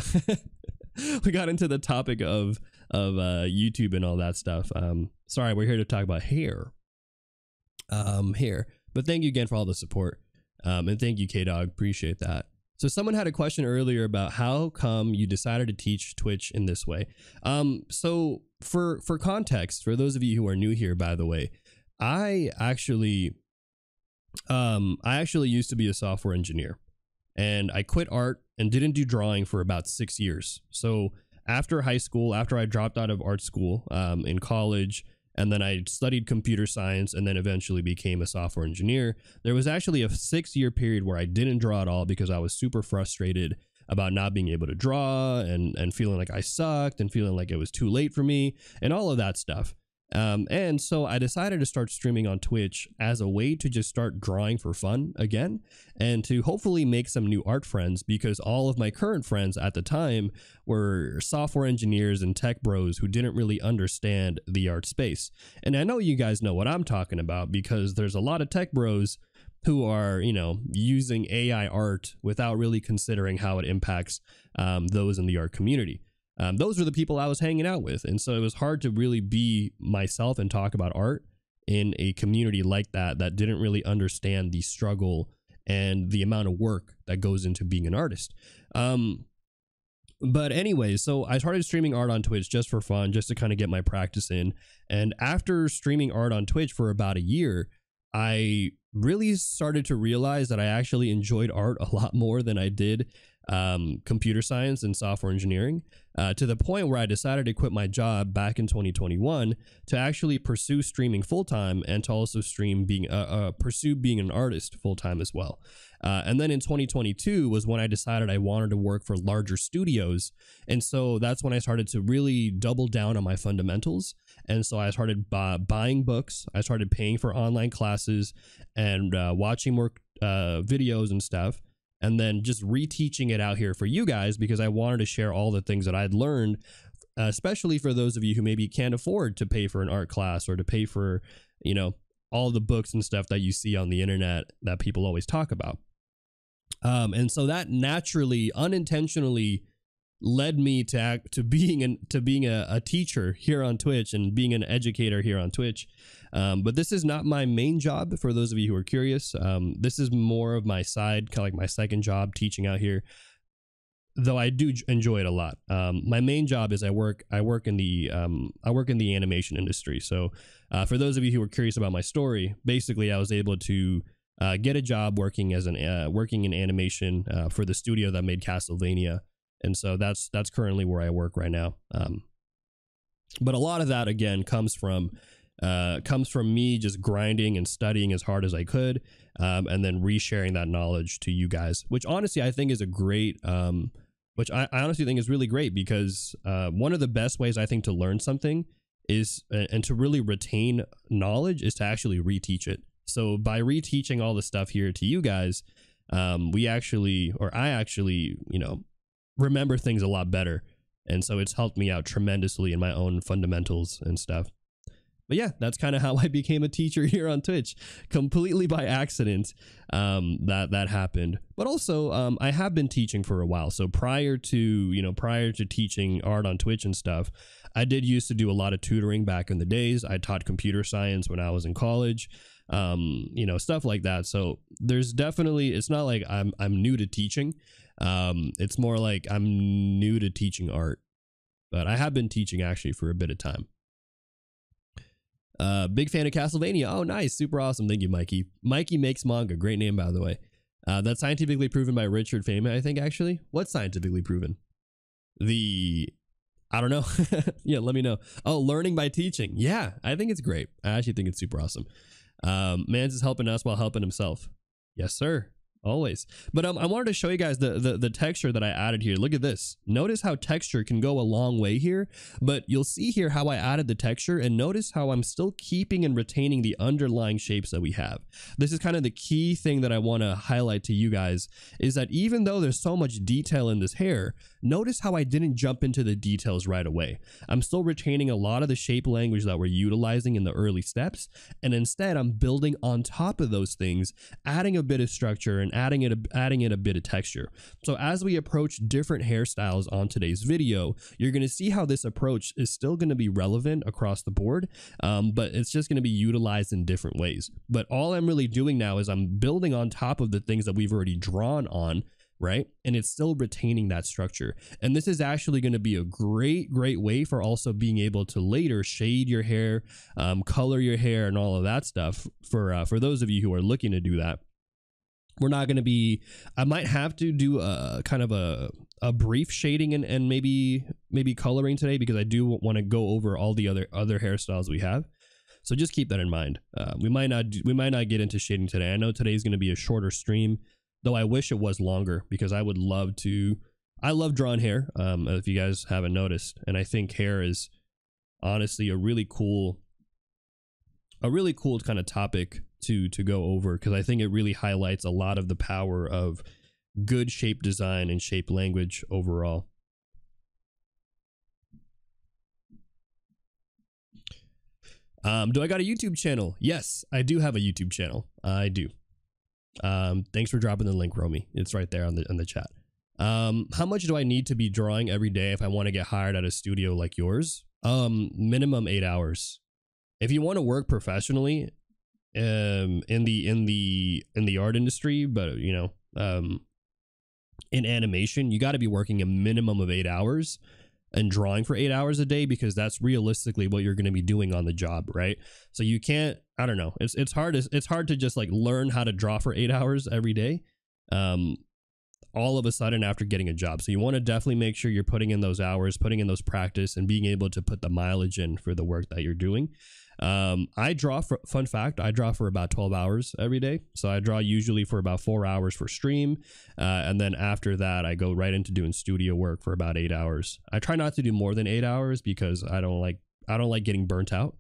we got into the topic of of uh, YouTube and all that stuff. Um, sorry, we're here to talk about hair. Um, hair. But thank you again for all the support. Um, and thank you, K Dog. Appreciate that. So someone had a question earlier about how come you decided to teach Twitch in this way. Um, so for for context, for those of you who are new here, by the way, I actually, um, I actually used to be a software engineer, and I quit art and didn't do drawing for about six years. So after high school, after I dropped out of art school um, in college, and then I studied computer science and then eventually became a software engineer. There was actually a six year period where I didn't draw at all because I was super frustrated about not being able to draw and and feeling like I sucked and feeling like it was too late for me and all of that stuff. Um, and so I decided to start streaming on Twitch as a way to just start drawing for fun again and to hopefully make some new art friends because all of my current friends at the time were software engineers and tech bros who didn't really understand the art space. And I know you guys know what I'm talking about because there's a lot of tech bros who are, you know, using AI art without really considering how it impacts um, those in the art community um, those were the people I was hanging out with. And so it was hard to really be myself and talk about art in a community like that that didn't really understand the struggle and the amount of work that goes into being an artist. Um, but anyway, so I started streaming art on Twitch just for fun, just to kind of get my practice in. And after streaming art on Twitch for about a year, I really started to realize that I actually enjoyed art a lot more than I did um, computer science and software engineering uh, to the point where I decided to quit my job back in 2021 to actually pursue streaming full time and to also stream being uh, uh, pursue being an artist full time as well. Uh, and then in 2022 was when I decided I wanted to work for larger studios, and so that's when I started to really double down on my fundamentals. And so I started buying books, I started paying for online classes, and uh, watching more uh, videos and stuff and then just reteaching it out here for you guys because I wanted to share all the things that I'd learned, especially for those of you who maybe can't afford to pay for an art class or to pay for, you know, all the books and stuff that you see on the internet that people always talk about. Um, and so that naturally, unintentionally, led me to act, to being an, to being a, a, teacher here on Twitch and being an educator here on Twitch. Um, but this is not my main job. For those of you who are curious, um, this is more of my side, kind of like my second job, teaching out here. Though I do enjoy it a lot. Um, my main job is I work I work in the um, I work in the animation industry. So uh, for those of you who are curious about my story, basically I was able to uh, get a job working as an uh, working in animation uh, for the studio that made Castlevania and so that's that's currently where I work right now. Um, but a lot of that again comes from uh, comes from me just grinding and studying as hard as I could, um, and then resharing that knowledge to you guys. Which honestly I think is a great, um, which I, I, honestly think is really great because uh, one of the best ways I think to learn something is and to really retain knowledge is to actually reteach it. So by reteaching all the stuff here to you guys, um, we actually, or I actually, you know, remember things a lot better. And so it's helped me out tremendously in my own fundamentals and stuff. But yeah, that's kind of how I became a teacher here on Twitch, completely by accident. Um, that that happened, but also um, I have been teaching for a while. So prior to you know prior to teaching art on Twitch and stuff, I did used to do a lot of tutoring back in the days. I taught computer science when I was in college, um, you know stuff like that. So there's definitely it's not like I'm I'm new to teaching. Um, it's more like I'm new to teaching art, but I have been teaching actually for a bit of time. Uh, big fan of Castlevania. Oh, nice. Super awesome. Thank you, Mikey. Mikey makes manga. Great name, by the way. Uh, that's scientifically proven by Richard Feynman, I think, actually. What's scientifically proven? The, I don't know. yeah, let me know. Oh, learning by teaching. Yeah, I think it's great. I actually think it's super awesome. Um, Mans is helping us while helping himself. Yes, sir always. But um, i wanted to show you guys the, the the texture that i added here. Look at this. Notice how texture can go a long way here but you'll see here how i added the texture and notice how i'm still keeping and retaining the underlying shapes that we have. This is kind of the key thing that i want to highlight to you guys is that even though there's so much detail in this hair notice how i didn't jump into the details right away i'm still retaining a lot of the shape language that we're utilizing in the early steps and instead i'm building on top of those things adding a bit of structure and adding it adding in a bit of texture. So as we approach different hairstyles on today's video, you're going to see how this approach is still going to be relevant across the board, um, but it's just going to be utilized in different ways. But all I'm really doing now is I'm building on top of the things that we've already drawn on right? And it's still retaining that structure. And this is actually going to be a great, great way for also being able to later shade your hair, um, color your hair, and all of that stuff for uh, for those of you who are looking to do that. We're not going to be i might have to do a kind of a a brief shading and, and maybe maybe coloring today because i do want to go over all the other other hairstyles we have. So just keep that in mind. Uh, we might not we might not get into shading today. I know today is going to be a shorter stream though i wish it was longer because i would love to I love drawing hair. Um, if you guys haven't noticed, and I think hair is honestly a really cool, a really cool kind of topic to to go over because I think it really highlights a lot of the power of good shape design and shape language overall. Um, do I got a YouTube channel? Yes, I do have a YouTube channel. I do. Um, thanks for dropping the link, Romy. It's right there on the on the chat. Um, how much do I need to be drawing every day if I want to get hired at a studio like yours? Um, minimum eight hours. If you want to work professionally, um, in the in the in the art industry, but you know, um, in animation, you got to be working a minimum of eight hours and drawing for eight hours a day because that's realistically what you're going to be doing on the job, right? So you can't. I don't know. It's it's hard. To, it's hard to just like learn how to draw for eight hours every day. Um, all of a sudden after getting a job. So you want to definitely make sure you're putting in those hours, putting in those practice, and being able to put the mileage in for the work that you're doing. Um, I draw for fun fact, I draw for about 12 hours every day. So I draw usually for about four hours for stream. Uh, and then after that, I go right into doing studio work for about eight hours. I try not to do more than eight hours because I don't like, I don't like getting burnt out.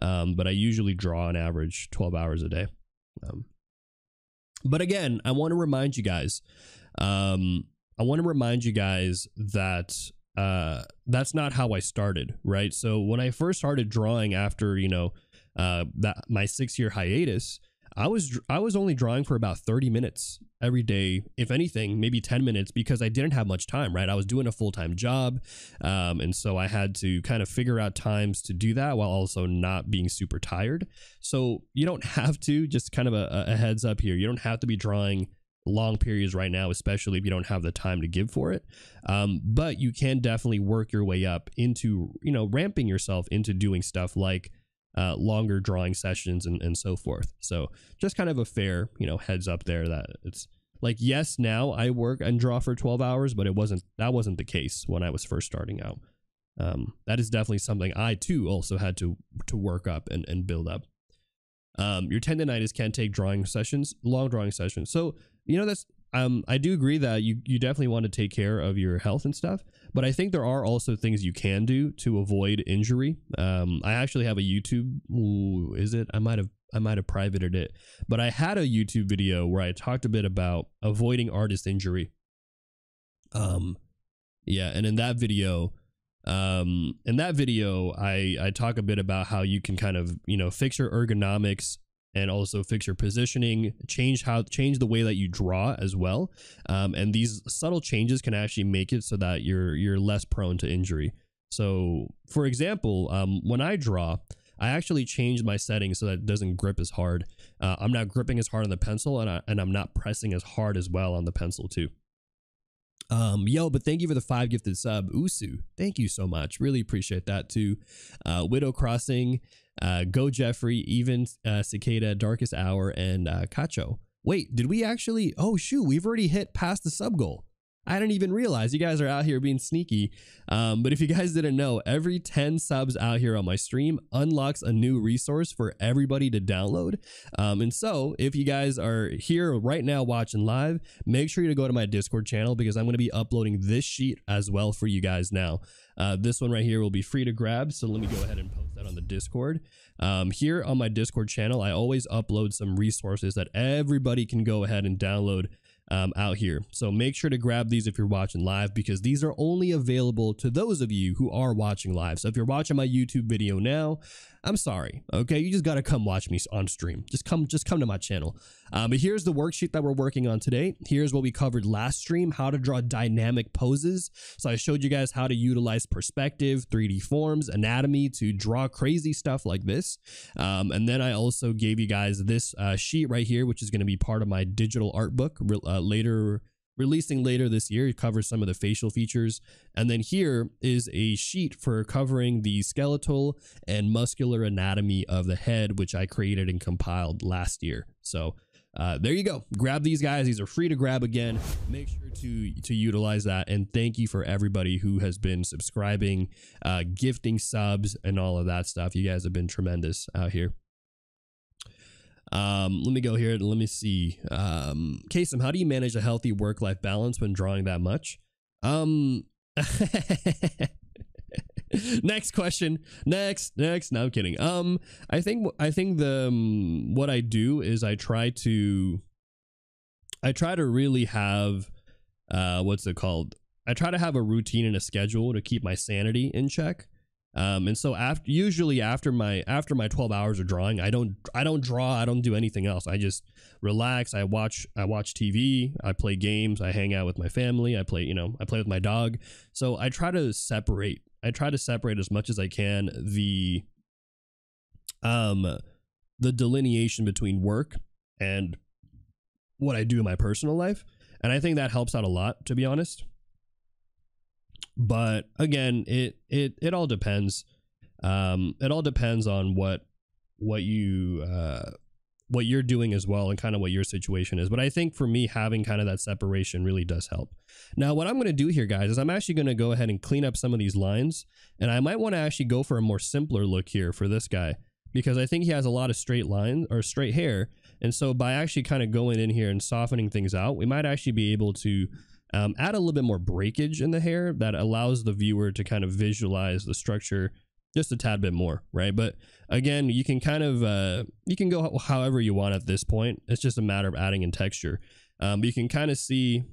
Um, but I usually draw on average 12 hours a day. Um, but again, I want to remind you guys, um, I want to remind you guys that uh, that's not how I started, right? So when I first started drawing after, you know, uh, that my six year hiatus, I was I was only drawing for about 30 minutes every day, if anything, maybe 10 minutes because I didn't have much time, right? I was doing a full time job. Um, and so I had to kind of figure out times to do that while also not being super tired. So you don't have to, just kind of a, a heads up here, you don't have to be drawing long periods right now, especially if you don't have the time to give for it. Um, but you can definitely work your way up into, you know, ramping yourself into doing stuff like uh, longer drawing sessions and, and so forth. So just kind of a fair, you know, heads up there that it's like, yes, now I work and draw for 12 hours, but it wasn't, that wasn't the case when I was first starting out. Um, that is definitely something I too also had to, to work up and, and build up. Um, your tendonitis can take drawing sessions, long drawing sessions. So you know that's um I do agree that you you definitely want to take care of your health and stuff, but I think there are also things you can do to avoid injury. Um, I actually have a YouTube. Ooh, is it? I might have I might have privated it, but I had a YouTube video where I talked a bit about avoiding artist injury. Um, yeah, and in that video, um, in that video, I I talk a bit about how you can kind of you know fix your ergonomics and also fix your positioning, change how change the way that you draw as well. Um, and these subtle changes can actually make it so that you're you're less prone to injury. So, for example, um, when I draw, I actually changed my settings so that it doesn't grip as hard. Uh, I'm not gripping as hard on the pencil, and I, and I'm not pressing as hard as well on the pencil too. Um, yo, but thank you for the five gifted sub, Usu. Thank you so much. Really appreciate that too. Uh, Widow Crossing, uh, Go Jeffrey, even uh, Cicada, Darkest Hour, and uh, Cacho. Wait, did we actually? Oh shoot, we've already hit past the sub goal. I didn't even realize you guys are out here being sneaky. Um, but if you guys didn't know, every 10 subs out here on my stream unlocks a new resource for everybody to download. Um, and so if you guys are here right now watching live, make sure you go to my Discord channel because I'm going to be uploading this sheet as well for you guys now. Uh, this one right here will be free to grab. So let me go ahead and post that on the Discord. Um, here on my Discord channel, I always upload some resources that everybody can go ahead and download um, out here. So make sure to grab these if you're watching live because these are only available to those of you who are watching live. So if you're watching my YouTube video now, I'm sorry. Okay, you just gotta come watch me on stream. Just come, just come to my channel. Um, but here's the worksheet that we're working on today. Here's what we covered last stream: how to draw dynamic poses. So I showed you guys how to utilize perspective, 3D forms, anatomy to draw crazy stuff like this. Um, and then I also gave you guys this uh, sheet right here, which is going to be part of my digital art book uh, later releasing later this year. It covers some of the facial features. And then here is a sheet for covering the skeletal and muscular anatomy of the head, which I created and compiled last year. So uh, there you go. Grab these guys. These are free to grab again. Make sure to to utilize that. And thank you for everybody who has been subscribing, uh, gifting subs, and all of that stuff. You guys have been tremendous out here. Um, let me go here and let me see. Um, Kaycem, how do you manage a healthy work life balance when drawing that much? Um. next question. Next, next. No, I'm kidding. Um, I think I think the um, what I do is I try to I try to really have uh what's it called? I try to have a routine and a schedule to keep my sanity in check. Um, and so after usually after my after my 12 hours of drawing, I don't I don't draw, I don't do anything else. I just relax, I watch I watch TV, I play games, I hang out with my family, I play, you know, I play with my dog. So I try to separate. I try to separate as much as I can the um the delineation between work and what I do in my personal life. And I think that helps out a lot, to be honest but again it it it all depends. Um it all depends on what what you uh what you're doing as well and kind of what your situation is. But i think for me having kind of that separation really does help. Now what i'm going to do here guys is i'm actually going to go ahead and clean up some of these lines and i might want to actually go for a more simpler look here for this guy because i think he has a lot of straight lines or straight hair. And so by actually kind of going in here and softening things out we might actually be able to um, add a little bit more breakage in the hair that allows the viewer to kind of visualize the structure just a tad bit more, right? But again, you can kind of uh, you can go however you want at this point. It's just a matter of adding in texture. Um, but you can kind of see.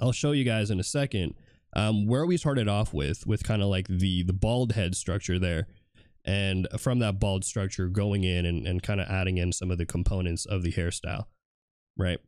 I'll show you guys in a second um, where we started off with, with kind of like the the bald head structure there, and from that bald structure going in and, and kind of adding in some of the components of the hairstyle, right?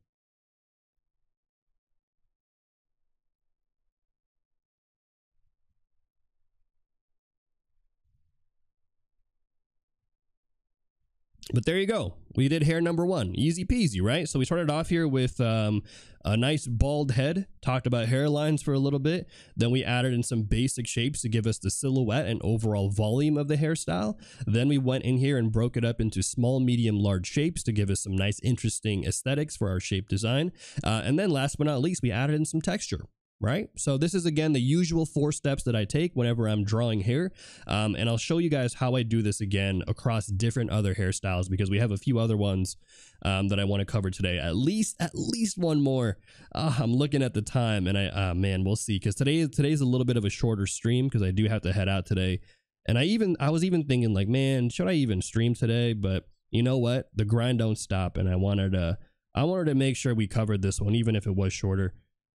But there you go. We did hair number one. Easy peasy, right? So we started off here with um, a nice bald head, talked about hairlines for a little bit. Then we added in some basic shapes to give us the silhouette and overall volume of the hairstyle. Then we went in here and broke it up into small, medium, large shapes to give us some nice, interesting aesthetics for our shape design. Uh, and then last but not least, we added in some texture right? So this is again the usual four steps that I take whenever I'm drawing hair. Um, and I'll show you guys how I do this again across different other hairstyles because we have a few other ones um, that I want to cover today. At least, at least one more. Uh, I'm looking at the time and I, uh, man, we'll see. Cause today, today's a little bit of a shorter stream because I do have to head out today. And I even, I was even thinking like, man, should I even stream today? But you know what? The grind don't stop. And I wanted to, I wanted to make sure we covered this one, even if it was shorter.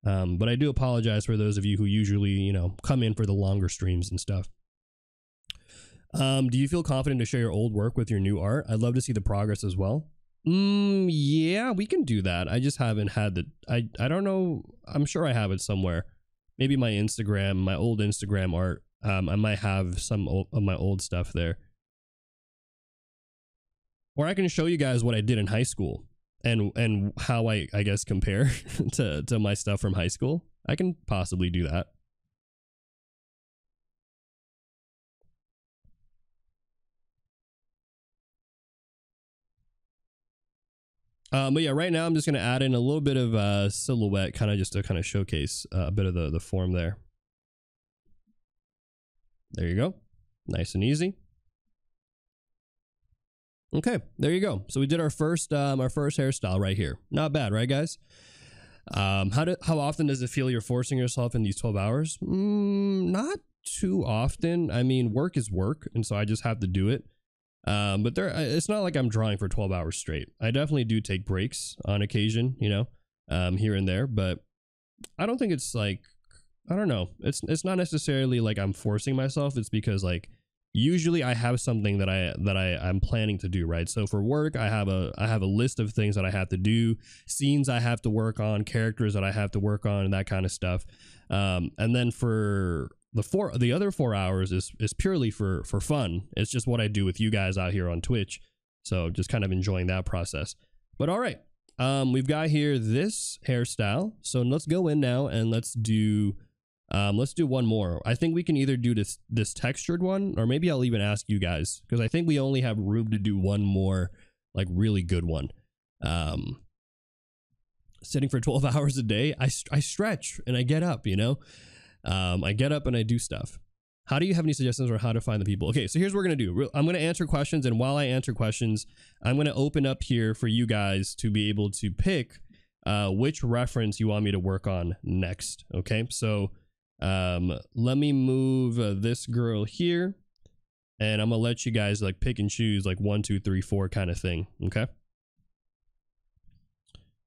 Um, but I do apologize for those of you who usually, you know, come in for the longer streams and stuff. Um, do you feel confident to share your old work with your new art? I'd love to see the progress as well. Mm, yeah, we can do that. I just haven't had the. I I don't know. I'm sure I have it somewhere. Maybe my Instagram, my old Instagram art. Um, I might have some old, of my old stuff there. Or I can show you guys what I did in high school and and how I I guess compare to to my stuff from high school. I can possibly do that. Um, but yeah, right now I'm just gonna add in a little bit of uh, silhouette, kind of just to kind of showcase uh, a bit of the the form there. There you go, nice and easy. Okay, there you go. So we did our first um, our first hairstyle right here. Not bad, right, guys? Um, how do how often does it feel you're forcing yourself in these 12 hours? Mm, not too often. I mean, work is work, and so I just have to do it. Um, but there, it's not like I'm drawing for 12 hours straight. I definitely do take breaks on occasion, you know, um, here and there. But I don't think it's like I don't know. It's it's not necessarily like I'm forcing myself. It's because like usually I have something that I that I I'm planning to do, right? So for work, I have a I have a list of things that I have to do, scenes I have to work on, characters that I have to work on, and that kind of stuff. Um, and then for the four the other four hours is is purely for for fun. It's just what I do with you guys out here on Twitch. So just kind of enjoying that process. But all right, um, we've got here this hairstyle. So let's go in now and let's do um, let's do one more. I think we can either do this this textured one, or maybe I'll even ask you guys because I think we only have room to do one more, like really good one. Um, sitting for 12 hours a day, I I stretch and I get up. You know, um, I get up and I do stuff. How do you have any suggestions on how to find the people? Okay, so here's what we're gonna do. I'm gonna answer questions, and while I answer questions, I'm gonna open up here for you guys to be able to pick uh, which reference you want me to work on next. Okay, so um, let me move uh, this girl here, and I'm gonna let you guys like pick and choose like one, two, three, four kind of thing. Okay.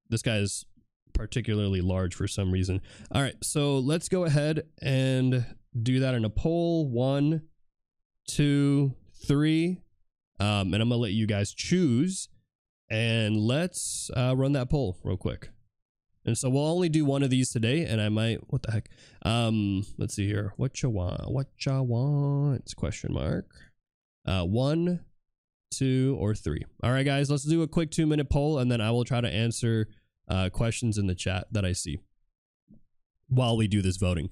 This guy is particularly large for some reason. All right, so let's go ahead and do that in a poll. One, two, three. Um, and I'm gonna let you guys choose and let's uh, run that poll real quick. And so we'll only do one of these today, and I might what the heck? Um, let's see here. What you want? What you want? Question mark. Uh, one, two, or three. All right, guys. Let's do a quick two minute poll, and then I will try to answer uh, questions in the chat that I see while we do this voting.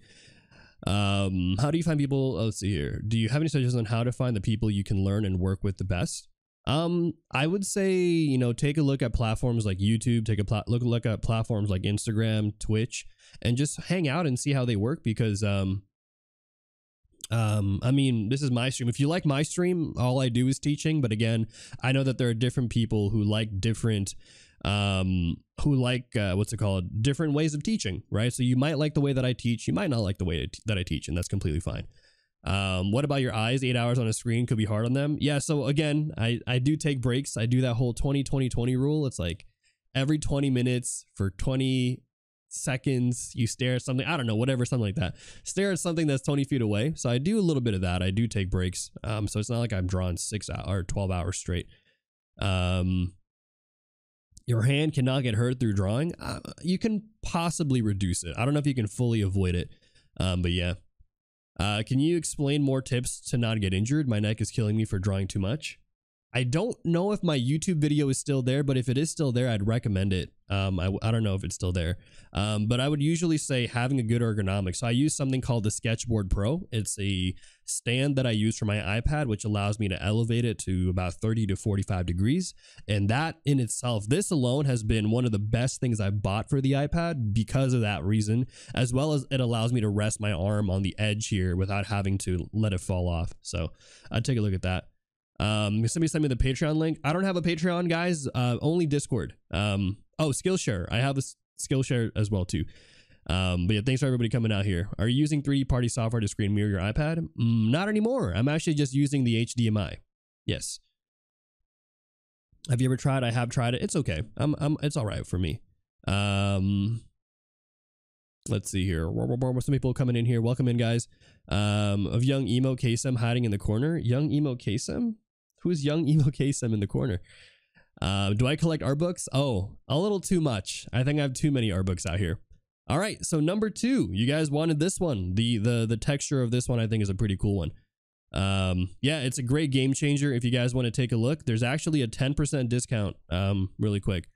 Um, how do you find people? Let's see here. Do you have any suggestions on how to find the people you can learn and work with the best? Um, I would say you know take a look at platforms like YouTube, take a pla- look look at platforms like Instagram, Twitch, and just hang out and see how they work because um. Um, I mean, this is my stream. If you like my stream, all I do is teaching. But again, I know that there are different people who like different um, who like uh, what's it called different ways of teaching right so you might like the way that i teach you might not like the way that i teach and that's completely fine um, what about your eyes? Eight hours on a screen could be hard on them. Yeah so again i i do take breaks. I do that whole 20 20 20 rule. It's like every 20 minutes for 20 seconds you stare at something i don't know whatever something like that. Stare at something that's 20 feet away. So i do a little bit of that. I do take breaks. Um so it's not like i'm drawing six hours or 12 hours straight. Um your hand cannot get hurt through drawing, uh, you can possibly reduce it. I don't know if you can fully avoid it, um, but yeah. Uh, can you explain more tips to not get injured? My neck is killing me for drawing too much. I don't know if my YouTube video is still there, but if it is still there, I'd recommend it. Um, I, I don't know if it's still there, um, but I would usually say having a good ergonomics. So I use something called the Sketchboard Pro. It's a stand that I use for my iPad, which allows me to elevate it to about 30 to 45 degrees. And that in itself, this alone has been one of the best things I've bought for the iPad because of that reason, as well as it allows me to rest my arm on the edge here without having to let it fall off. So I'd take a look at that. Um, somebody send me the Patreon link. I don't have a Patreon, guys. Uh, only Discord. Um, oh, Skillshare. I have a Skillshare as well too. Um, but yeah, thanks for everybody coming out here. Are you using 3D Party software to screen mirror your iPad? Mm, not anymore. I'm actually just using the HDMI. Yes. Have you ever tried? I have tried it. It's okay. I'm, I'm it's all right for me. Um, let's see here. Some people coming in here. Welcome in, guys. Um, of young emo Kaycem hiding in the corner. Young emo Kaycem? Who's young emo Kaycem in the corner? Uh, do I collect art books? Oh, a little too much. I think I have too many art books out here. All right, so number two, you guys wanted this one. The the the texture of this one I think is a pretty cool one. Um, yeah, it's a great game changer. If you guys want to take a look, there's actually a 10% discount. Um, really quick.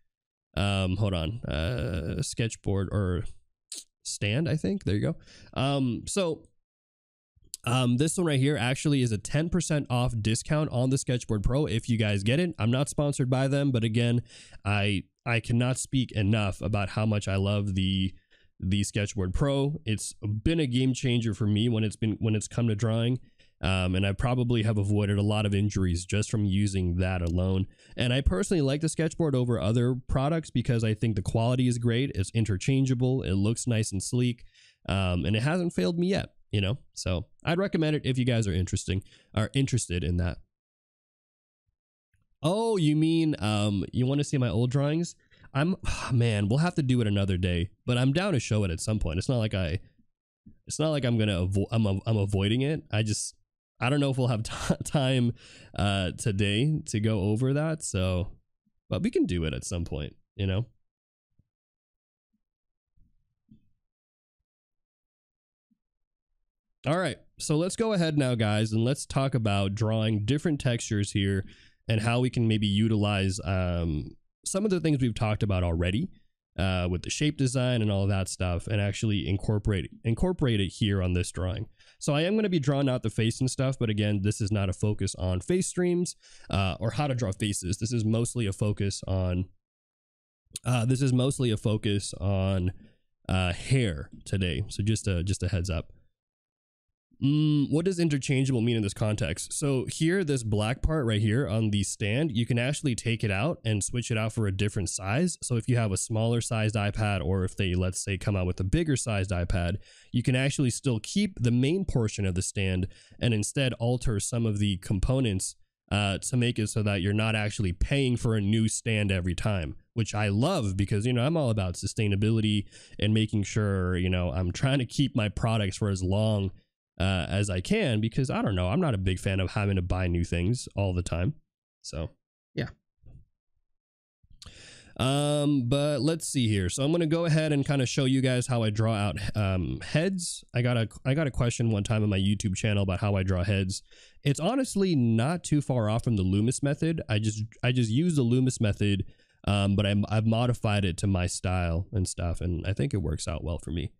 Um, hold on. Uh, sketchboard or stand, I think. There you go. Um, so um, this one right here actually is a 10% off discount on the Sketchboard Pro if you guys get it. I'm not sponsored by them, but again, I I cannot speak enough about how much I love the the Sketchboard Pro. It's been a game changer for me when it's been when it's come to drawing. Um, and I probably have avoided a lot of injuries just from using that alone. And I personally like the sketchboard over other products because I think the quality is great. It's interchangeable. It looks nice and sleek. Um, and it hasn't failed me yet you know so i'd recommend it if you guys are interesting are interested in that oh you mean um you want to see my old drawings i'm man we'll have to do it another day but i'm down to show it at some point it's not like i it's not like i'm gonna avoid I'm, I'm avoiding it i just i don't know if we'll have t- time uh today to go over that so but we can do it at some point you know All right. So let's go ahead now, guys, and let's talk about drawing different textures here and how we can maybe utilize um, some of the things we've talked about already uh, with the shape design and all of that stuff and actually incorporate incorporate it here on this drawing. So I am going to be drawing out the face and stuff, but again, this is not a focus on face streams uh, or how to draw faces. This is mostly a focus on uh, this is mostly a focus on uh, hair today. So just a just a heads up. Mm, what does interchangeable mean in this context? So here, this black part right here on the stand, you can actually take it out and switch it out for a different size. So if you have a smaller sized iPad, or if they, let's say, come out with a bigger sized iPad, you can actually still keep the main portion of the stand and instead alter some of the components uh, to make it so that you're not actually paying for a new stand every time, which I love because, you know, I'm all about sustainability and making sure, you know, I'm trying to keep my products for as long uh, as I can because I don't know, I'm not a big fan of having to buy new things all the time. So, yeah. Um, but let's see here. So I'm gonna go ahead and kind of show you guys how I draw out um, heads. I got a I got a question one time on my YouTube channel about how I draw heads. It's honestly not too far off from the Loomis method. I just I just use the Loomis method, um, but I'm, I've modified it to my style and stuff, and I think it works out well for me.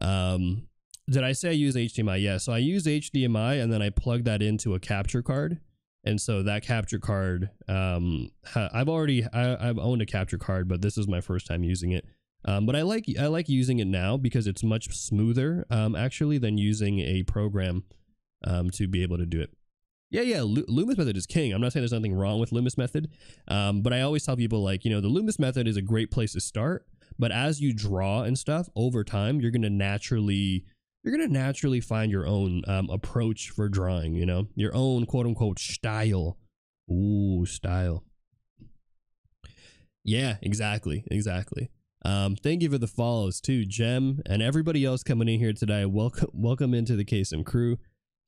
Um, did I say I use HDMI? Yeah. So I use HDMI and then I plug that into a capture card. And so that capture card, um, I've already I, have owned a capture card, but this is my first time using it. Um, but I like I like using it now because it's much smoother, um, actually, than using a program, um, to be able to do it. Yeah, yeah, Loomis method is king. I'm not saying there's nothing wrong with Loomis method, um, but I always tell people like you know the Loomis method is a great place to start. But as you draw and stuff over time, you're gonna naturally you're going to naturally find your own um, approach for drawing, you know, your own quote unquote style. Ooh, style. Yeah, exactly. Exactly. Um, thank you for the follows too, Jem, and everybody else coming in here today. Welcome, welcome into the Kaycem crew.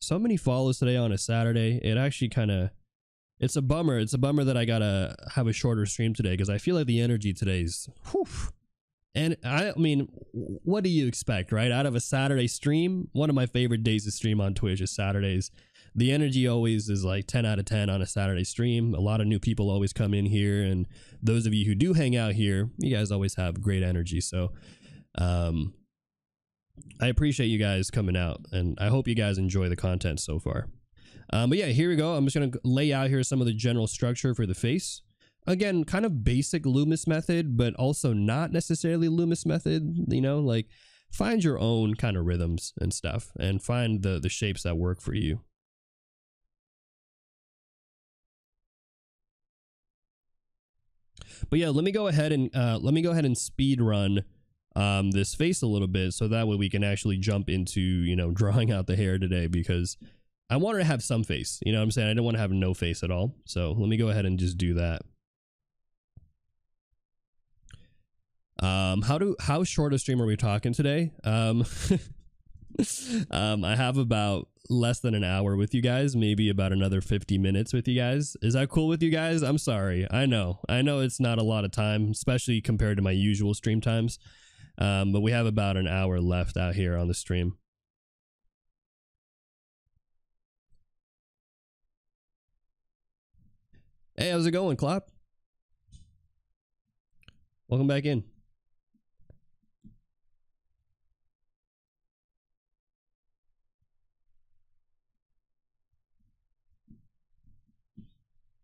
So many follows today on a Saturday. It actually kind of, it's a bummer. It's a bummer that I gotta have a shorter stream today because I feel like the energy today's, whew, and I, mean, what do you expect, right? Out of a Saturday stream, one of my favorite days to stream on Twitch is Saturdays. The energy always is like 10 out of 10 on a Saturday stream. A lot of new people always come in here. And those of you who do hang out here, you guys always have great energy. So, um, I appreciate you guys coming out and I hope you guys enjoy the content so far. Um, but yeah, here we go. I'm just going to lay out here some of the general structure for the face again, kind of basic Loomis method, but also not necessarily Loomis method, you know, like find your own kind of rhythms and stuff and find the, the shapes that work for you. But yeah, let me go ahead and uh, let me go ahead and speed run um, this face a little bit so that way we can actually jump into, you know, drawing out the hair today because I wanted to have some face. You know what I'm saying? I didn't want to have no face at all. So let me go ahead and just do that. Um, how do how short a stream are we talking today? Um, um, I have about less than an hour with you guys, maybe about another 50 minutes with you guys. Is that cool with you guys? I'm sorry. I know. I know it's not a lot of time, especially compared to my usual stream times. Um, but we have about an hour left out here on the stream. Hey, how's it going, Clap? Welcome back in.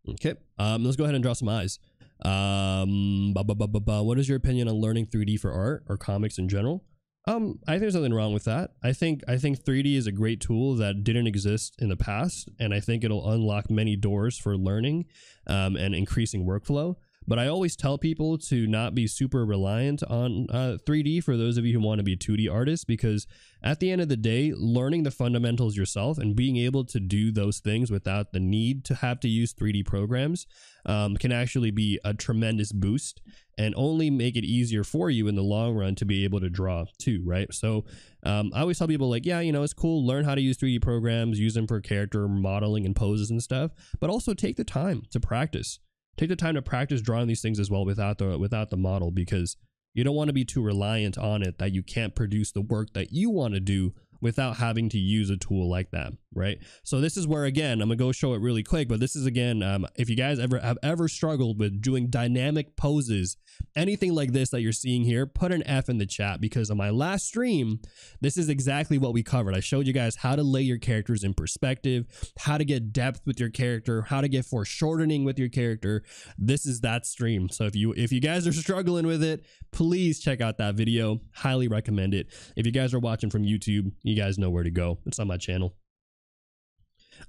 Okay, um, let's go ahead and draw some eyes. Um, bah, bah, bah, what is your opinion on learning 3D for art or comics in general? Um, I think there's nothing wrong with that. I think I think 3D is a great tool that didn't exist in the past, and I think it'll unlock many doors for learning um, and increasing workflow. But I always tell people to not be super reliant on uh, 3D for those of you who want to be 2D artists, because at the end of the day, learning the fundamentals yourself and being able to do those things without the need to have to use 3D programs um, can actually be a tremendous boost and only make it easier for you in the long run to be able to draw too, right? So um, I always tell people like, yeah, you know, it's cool, learn how to use 3D programs, use them for character modeling and poses and stuff, but also take the time to practice take the time to practice drawing these things as well without the without the model because you don't want to be too reliant on it that you can't produce the work that you want to do without having to use a tool like that right? So this is where again I'm gonna go show it really quick, but this is again um, if you guys ever have ever struggled with doing dynamic poses, anything like this that you're seeing here, put an F in the chat because on my last stream, this is exactly what we covered. I showed you guys how to lay your characters in perspective, how to get depth with your character, how to get foreshortening with your character. This is that stream. So if you if you guys are struggling with it, please check out that video. Highly recommend it. If you guys are watching from YouTube, you guys know where to go. It's on my channel.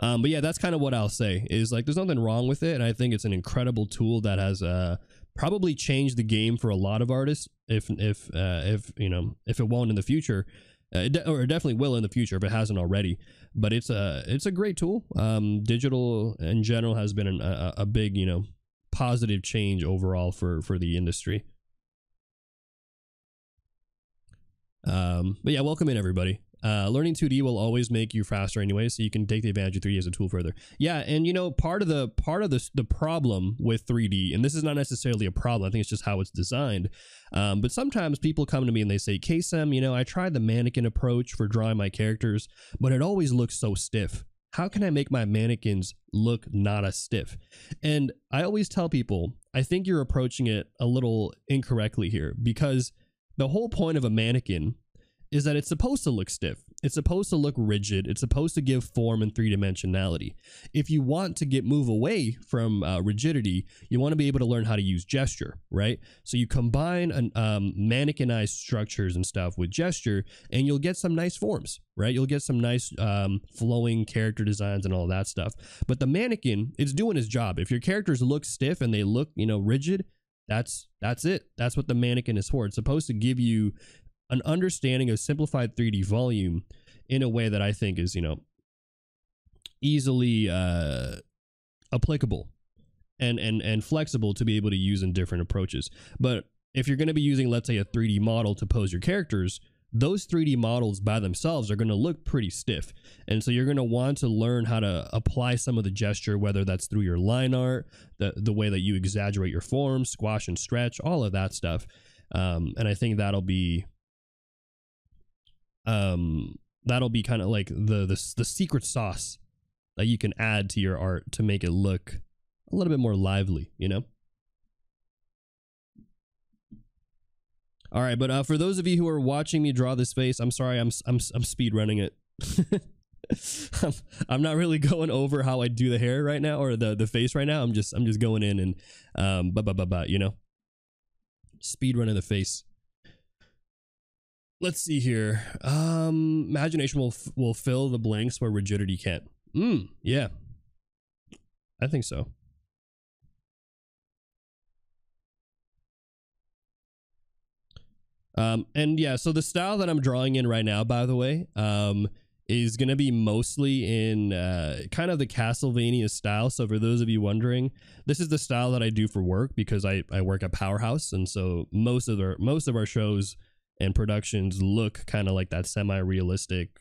Um, but yeah, that's kind of what I'll say is like there's nothing wrong with it, and I think it's an incredible tool that has uh, probably changed the game for a lot of artists. If if uh, if you know if it won't in the future, uh, it de- or it definitely will in the future if it hasn't already. But it's a it's a great tool. Um, digital in general has been an, a, a big you know positive change overall for for the industry. Um, but yeah, welcome in everybody. Uh, learning 2D will always make you faster anyway, so you can take the advantage of 3D as a tool further. Yeah, and you know, part of the part of the the problem with 3D, and this is not necessarily a problem. I think it's just how it's designed. Um, but sometimes people come to me and they say, "Kaycem, you know, I tried the mannequin approach for drawing my characters, but it always looks so stiff. How can I make my mannequins look not as stiff?" And I always tell people, I think you're approaching it a little incorrectly here because the whole point of a mannequin is that it's supposed to look stiff. It's supposed to look rigid. It's supposed to give form and three dimensionality. If you want to get move away from uh, rigidity, you want to be able to learn how to use gesture, right? So you combine an, um, mannequinized structures and stuff with gesture, and you'll get some nice forms, right? You'll get some nice um, flowing character designs and all that stuff. But the mannequin, it's doing its job. If your characters look stiff and they look, you know, rigid, that's that's it. That's what the mannequin is for. It's supposed to give you an understanding of simplified 3D volume in a way that I think is, you know, easily uh, applicable and and and flexible to be able to use in different approaches. But if you're going to be using, let's say, a 3D model to pose your characters, those 3D models by themselves are going to look pretty stiff. And so you're going to want to learn how to apply some of the gesture, whether that's through your line art, the, the way that you exaggerate your forms, squash and stretch, all of that stuff. Um, and I think that'll be um that'll be kind of like the, the the secret sauce that you can add to your art to make it look a little bit more lively you know? All right but uh, for those of you who are watching me draw this face i'm sorry i'm i'm, I'm speed running it. I'm, I'm not really going over how I do the hair right now or the the face right now. I'm just I'm just going in and um but but but but you know? Speed running the face let's see here. Um, imagination will will fill the blanks where rigidity can't. Mm, yeah, I think so. Um, and yeah, so the style that I'm drawing in right now, by the way, um, is going to be mostly in uh, kind of the Castlevania style. So for those of you wondering, this is the style that I do for work because I, I work at Powerhouse, and so most of our most of our shows and productions look kind of like that semi-realistic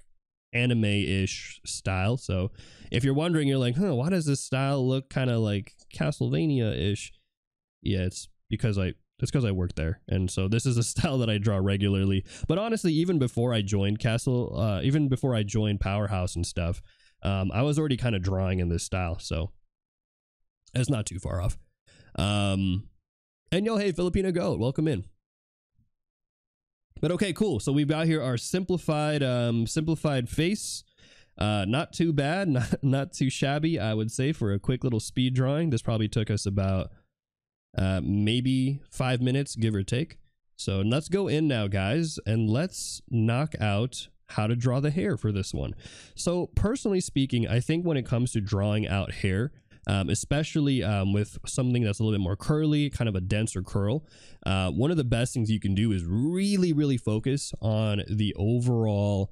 anime-ish style. So if you're wondering, you're like, huh, why does this style look kind of like Castlevania-ish? Yeah, it's because I it's because I work there, and so this is a style that I draw regularly. But honestly, even before I joined Castle, uh, even before I joined Powerhouse and stuff, um, I was already kind of drawing in this style, so it's not too far off. Um, and yo, hey, Filipino Goat, welcome in. But okay, cool. So we've got here our simplified um, simplified face. Uh, not too bad, not not too shabby, I would say, for a quick little speed drawing. This probably took us about uh, maybe five minutes, give or take. So let's go in now, guys, and let's knock out how to draw the hair for this one. So personally speaking, I think when it comes to drawing out hair, um, especially um, with something that's a little bit more curly, kind of a denser curl. Uh, one of the best things you can do is really, really focus on the overall,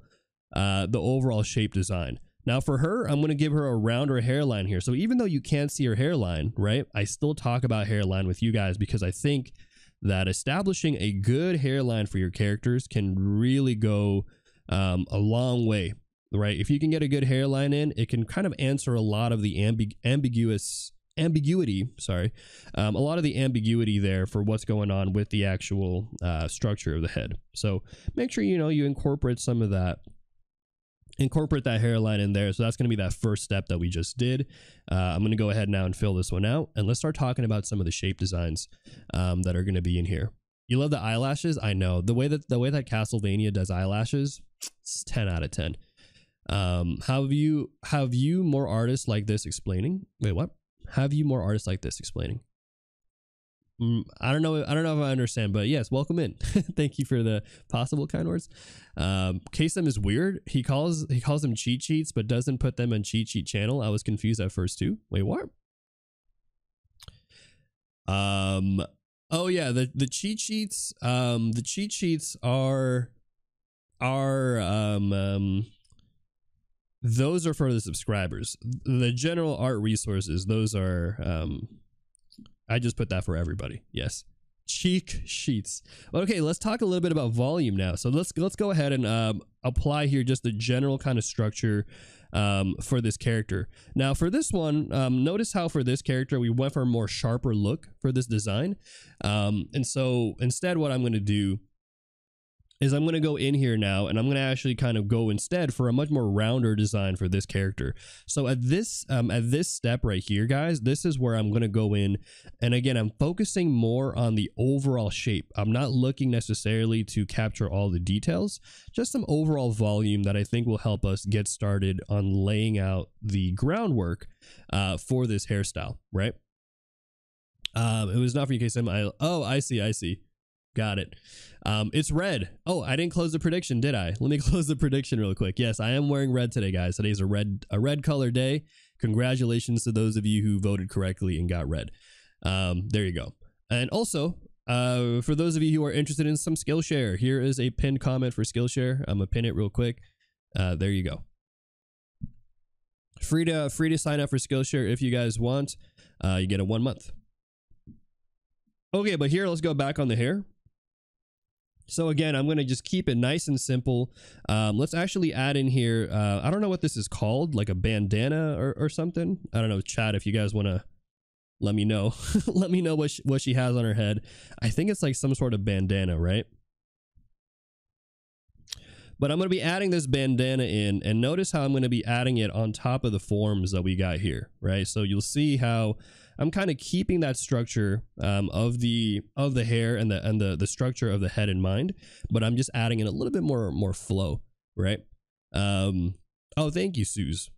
uh, the overall shape design. Now for her, I'm going to give her a rounder hairline here. So even though you can't see her hairline, right, I still talk about hairline with you guys because I think that establishing a good hairline for your characters can really go um, a long way right? If you can get a good hairline in, it can kind of answer a lot of the ambig- ambiguous ambiguity sorry um, a lot of the ambiguity there for what's going on with the actual uh, structure of the head so make sure you know you incorporate some of that incorporate that hairline in there. So that's going to be that first step that we just did. Uh, I'm going to go ahead now and fill this one out. And let's start talking about some of the shape designs um, that are going to be in here. You love the eyelashes? I know. The way that the way that Castlevania does eyelashes, it's 10 out of 10. Um, have you have you more artists like this explaining? Wait, what? Have you more artists like this explaining? Mm, I don't know. I don't know if I understand, but yes, welcome in. Thank you for the possible kind words. Um, Kaycem is weird. He calls he calls them cheat sheets, but doesn't put them on cheat sheet channel. I was confused at first too. Wait, what? Um. Oh yeah, the the cheat sheets. Um, the cheat sheets are are um um. Those are for the subscribers. The general art resources. Those are um I just put that for everybody. Yes. Cheek sheets. Okay, let's talk a little bit about volume now. So let's let's go ahead and um, apply here just the general kind of structure um, for this character. Now for this one, um, notice how for this character we went for a more sharper look for this design. Um, and so instead what I'm going to do is I'm going to go in here now and I'm going to actually kind of go instead for a much more rounder design for this character. So at this um, at this step right here, guys, this is where I'm going to go in. And again, I'm focusing more on the overall shape. I'm not looking necessarily to capture all the details, just some overall volume that I think will help us get started on laying out the groundwork uh, for this hairstyle, right? Um, it was not for you, Kaycem. I, oh, I see, I see. Got it. Um, it's red. Oh, I didn't close the prediction, did I? Let me close the prediction real quick. Yes, I am wearing red today, guys. Today's a red a red color day. Congratulations to those of you who voted correctly and got red. Um, there you go. And also, uh, for those of you who are interested in some Skillshare, here is a pinned comment for Skillshare. I'm gonna pin it real quick. Uh, there you go. Free to free to sign up for Skillshare if you guys want. Uh, you get a one month. Okay, but here let's go back on the hair. So again, I'm going to just keep it nice and simple. Um, let's actually add in here, uh, I don't know what this is called, like a bandana or, or something. I don't know, chat, if you guys want to let me know. let me know what she, what she has on her head. I think it's like some sort of bandana, right? But I'm going to be adding this bandana in and notice how I'm going to be adding it on top of the forms that we got here, right? So you'll see how I'm kind of keeping that structure um, of the of the hair and the and the the structure of the head in mind, but I'm just adding in a little bit more more flow, right? Um, oh, thank you, Suze.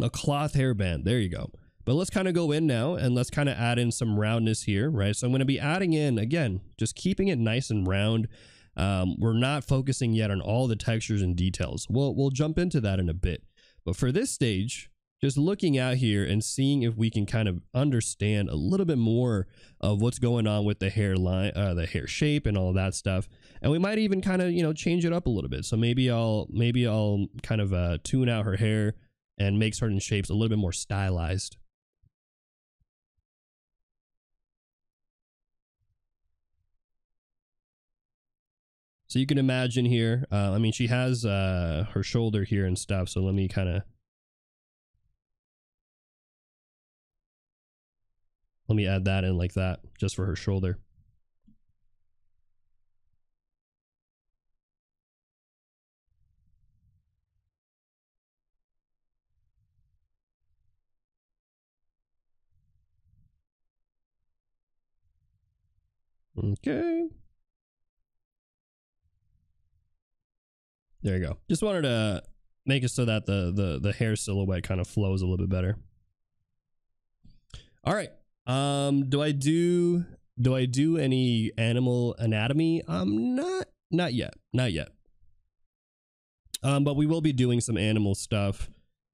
A cloth hairband. There you go. But let's kind of go in now and let's kind of add in some roundness here, right? So I'm going to be adding in, again, just keeping it nice and round. Um, we're not focusing yet on all the textures and details. We'll, we'll jump into that in a bit. But for this stage, just looking out here and seeing if we can kind of understand a little bit more of what's going on with the hairline, uh, the hair shape, and all that stuff. And we might even kind of you know change it up a little bit. So maybe I'll maybe I'll kind of uh, tune out her hair and make certain shapes a little bit more stylized. So you can imagine here. Uh, I mean, she has uh, her shoulder here and stuff. So let me kind of Let me add that in like that, just for her shoulder. Okay. There you go. Just wanted to make it so that the the the hair silhouette kind of flows a little bit better. All right. Um, do I do do I do any animal anatomy? Um, not not yet, not yet. Um, but we will be doing some animal stuff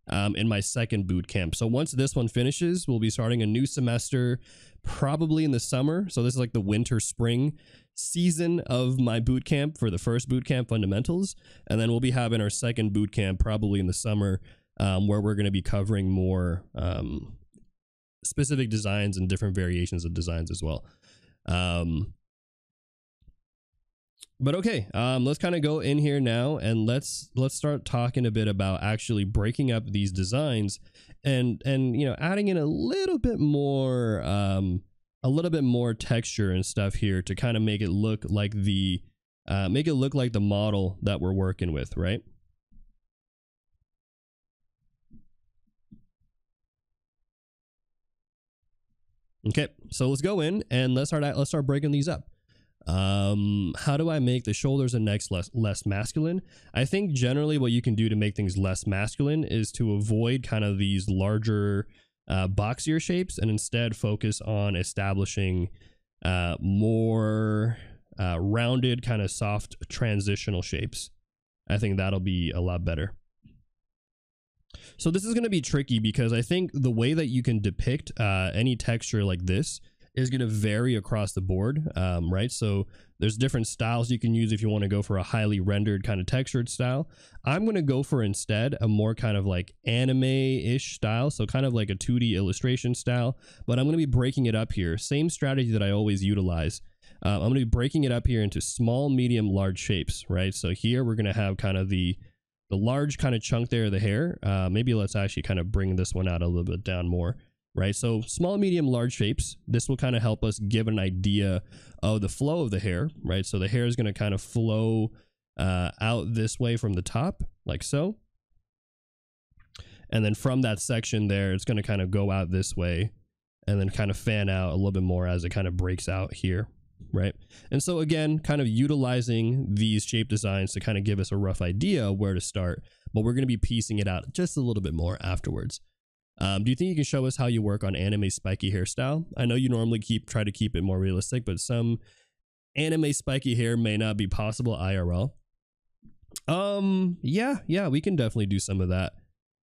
um, in my second boot camp. So once this one finishes, we'll be starting a new semester, probably in the summer. So this is like the winter spring season of my boot camp for the first boot camp fundamentals, and then we'll be having our second boot camp probably in the summer, um, where we're going to be covering more um, specific designs and different variations of designs as well. Um, but okay, um, let's kind of go in here now and let's let's start talking a bit about actually breaking up these designs and and you know adding in a little bit more um, a little bit more texture and stuff here to kind of make it look like the uh, make it look like the model that we're working with, right? Okay, so let's go in and let's start let's start breaking these up. Um, how do I make the shoulders and necks less less masculine? I think generally what you can do to make things less masculine is to avoid kind of these larger uh, boxier shapes and instead focus on establishing uh, more uh, rounded, kind of soft transitional shapes. I think that'll be a lot better. So this is going to be tricky because I think the way that you can depict uh, any texture like this is going to vary across the board, um, right? So there's different styles you can use if you want to go for a highly rendered kind of textured style. I'm going to go for instead a more kind of like anime-ish style, so kind of like a 2D illustration style, but I'm going to be breaking it up here. Same strategy that I always utilize. Uh, I'm going to be breaking it up here into small, medium, large shapes, right? So here we're going to have kind of the the large kind of chunk there of the hair. Uh, maybe let's actually kind of bring this one out a little bit down more right? So small, medium, large shapes. This will kind of help us give an idea of the flow of the hair, right? So the hair is going to kind of flow uh, out this way from the top, like so. And then from that section there, it's going to kind of go out this way and then kind of fan out a little bit more as it kind of breaks out here, right? And so again, kind of utilizing these shape designs to kind of give us a rough idea where to start, but we're going to be piecing it out just a little bit more afterwards. Um, do you think you can show us how you work on anime spiky hairstyle? I know you normally keep try to keep it more realistic, but some anime spiky hair may not be possible IRL. Um, yeah, yeah, we can definitely do some of that.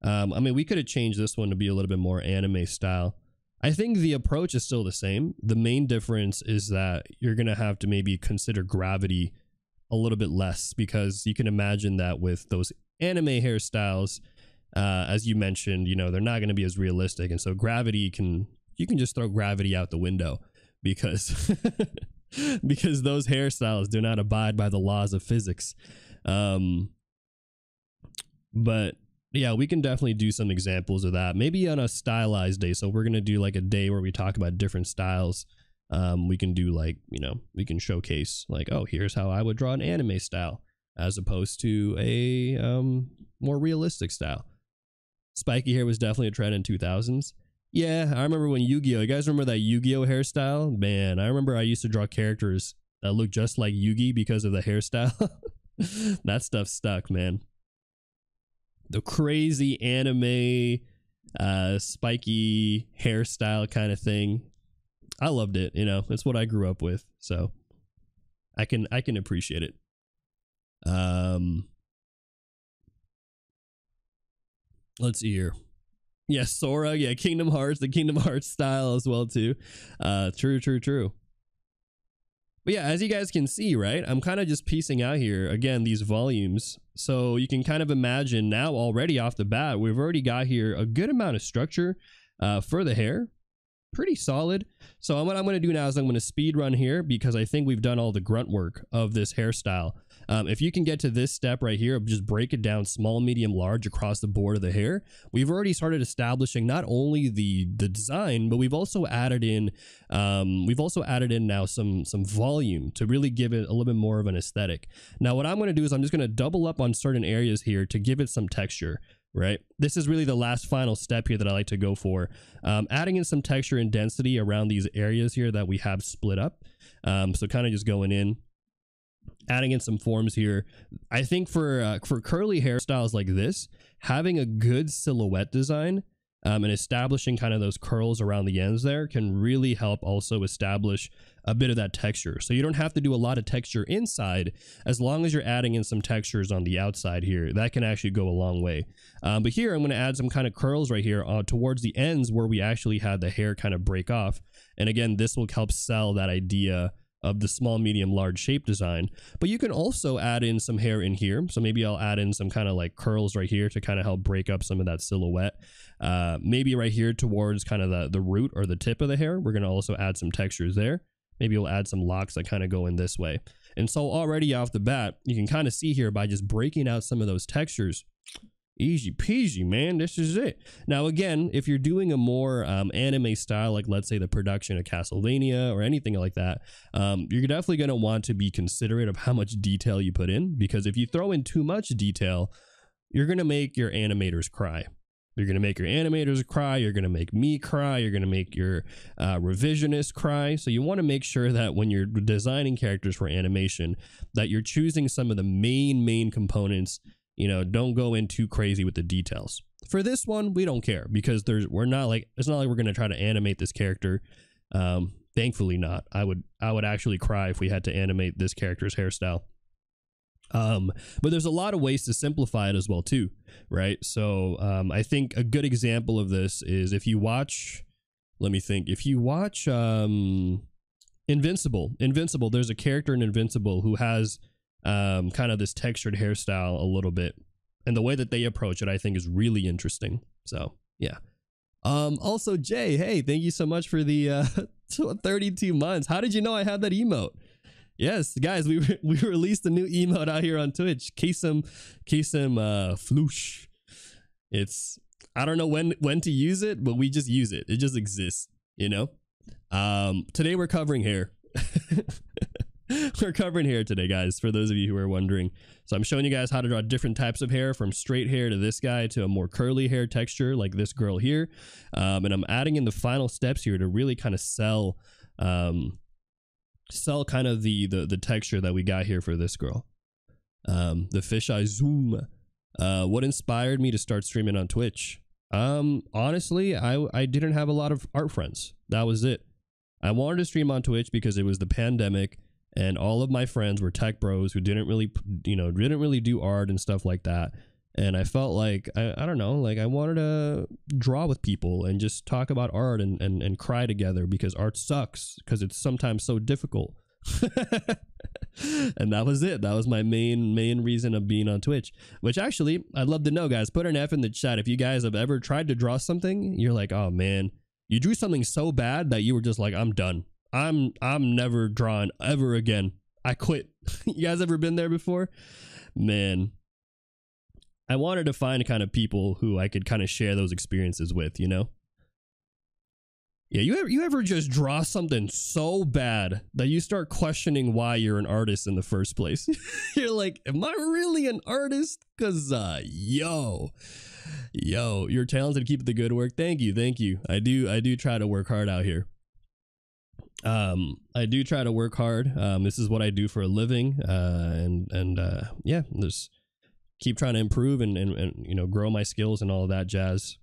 Um, I mean, we could have changed this one to be a little bit more anime style. I think the approach is still the same. The main difference is that you're going to have to maybe consider gravity a little bit less because you can imagine that with those anime hairstyles, uh, as you mentioned, you know, they're not going to be as realistic. And so gravity can, you can just throw gravity out the window because, because those hairstyles do not abide by the laws of physics. Um, but yeah, we can definitely do some examples of that. Maybe on a stylized day. So we're to do like a day where we talk about different styles. Um, we can do like, you know, we can showcase like, oh, here's how I would draw an anime style as opposed to a um, more realistic style. Spiky hair was definitely a trend in 2000s. Yeah, I remember when Yu-Gi-Oh! You guys remember that Yu-Gi-Oh! hairstyle? Man, I remember I used to draw characters that looked just like Yugi because of the hairstyle. that stuff stuck, man. The crazy anime, uh, spiky hairstyle kind of thing. I loved it. You know, it's what I grew up with, so I can I can appreciate it. Um, let's see here. Yeah, Sora. Yeah, Kingdom Hearts, the Kingdom Hearts style as well too. Uh, true, true, true. But yeah, as you guys can see, right, I'm kind of just piecing out here again these volumes. So you can kind of imagine now already off the bat, we've already got here a good amount of structure uh, for the hair pretty solid. So what I'm going to do now is I'm going to speed run here because I think we've done all the grunt work of this hairstyle. Um, if you can get to this step right here, just break it down small, medium, large across the board of the hair, we've already started establishing not only the the design, but we've also added in um, we've also added in now some some volume to really give it a little bit more of an aesthetic. Now what I'm going to do is I'm just going to double up on certain areas here to give it some texture right? This is really the last final step here that I like to go for. Um, adding in some texture and density around these areas here that we have split up. Um, so kind of just going in, adding in some forms here. I think for uh, for curly hairstyles like this, having a good silhouette design um, and establishing kind of those curls around the ends there can really help also establish a bit of that texture. So you don't have to do a lot of texture inside as long as you're adding in some textures on the outside here. That can actually go a long way. Um, but here I'm going to add some kind of curls right here uh, towards the ends where we actually had the hair kind of break off. And again, this will help sell that idea of the small, medium, large shape design. But you can also add in some hair in here. So maybe I'll add in some kind of like curls right here to kind of help break up some of that silhouette. Uh, maybe right here towards kind of the, the root or the tip of the hair, we're going to also add some textures there. Maybe we'll add some locks that kind of go in this way. And so already off the bat, you can kind of see here by just breaking out some of those textures, easy peasy, man. This is it. Now, again, if you're doing a more um, anime style, like let's say the production of Castlevania or anything like that, um, you're definitely going to want to be considerate of how much detail you put in because if you throw in too much detail, you're going to make your animators cry You're gonna make your animators cry. You're gonna make me cry. You're gonna make your uh, revisionist cry. So you want to make sure that when you're designing characters for animation, that you're choosing some of the main main components. You know, don't go in too crazy with the details. For this one, we don't care because there's we're not like it's not like we're gonna try to animate this character. Um, thankfully, not. I would I would actually cry if we had to animate this character's hairstyle. Um, but there's a lot of ways to simplify it as well too, right? So um, I think a good example of this is if you watch, let me think, if you watch um, Invincible, Invincible, there's a character in Invincible who has um, kind of this textured hairstyle a little bit, and the way that they approach it, I think, is really interesting. So yeah. Um, also, Jay, hey, thank you so much for the uh, 32 months. How did you know I had that emote? Yes, guys, we we released a new emote out here on Twitch. Kaycem Kaycem uh floosh. It's I don't know when when to use it, but we just use it. It just exists, you know? Um today we're covering hair. we're covering hair today, guys, for those of you who are wondering. So I'm showing you guys how to draw different types of hair from straight hair to this guy to a more curly hair texture like this girl here. Um, and I'm adding in the final steps here to really kind of sell um, sell kind of the the the texture that we got here for this girl. Um, the fisheye zoom. Uh, what inspired me to start streaming on Twitch? Um, honestly, I I didn't have a lot of art friends. That was it. I wanted to stream on Twitch because it was the pandemic and all of my friends were tech bros who didn't really you know didn't really do art and stuff like that. And i felt like i, I don't know like i wanted to draw with people and just talk about art and, and, and cry together because art sucks because it's sometimes so difficult. And that was it. That was my main main reason of being on twitch which actually i'd love to know guys. Put an f in the chat. If you guys have ever tried to draw something you're like oh man you drew something so bad that you were just like i'm done I'm I'm never drawing ever again. I quit. you guys ever been there before? Man. I wanted to find kind of people who I could kind of share those experiences with, you know? Yeah, you ever you ever just draw something so bad that you start questioning why you're an artist in the first place? you're like, am I really an artist? Cause uh yo, yo, you're talented, keep the good work. Thank you, thank you. I do I do try to work hard out here um i do try to work hard. Um this is what i do for a living. Uh and and uh yeah just keep trying to improve and and, and you know grow my skills and all of that jazz.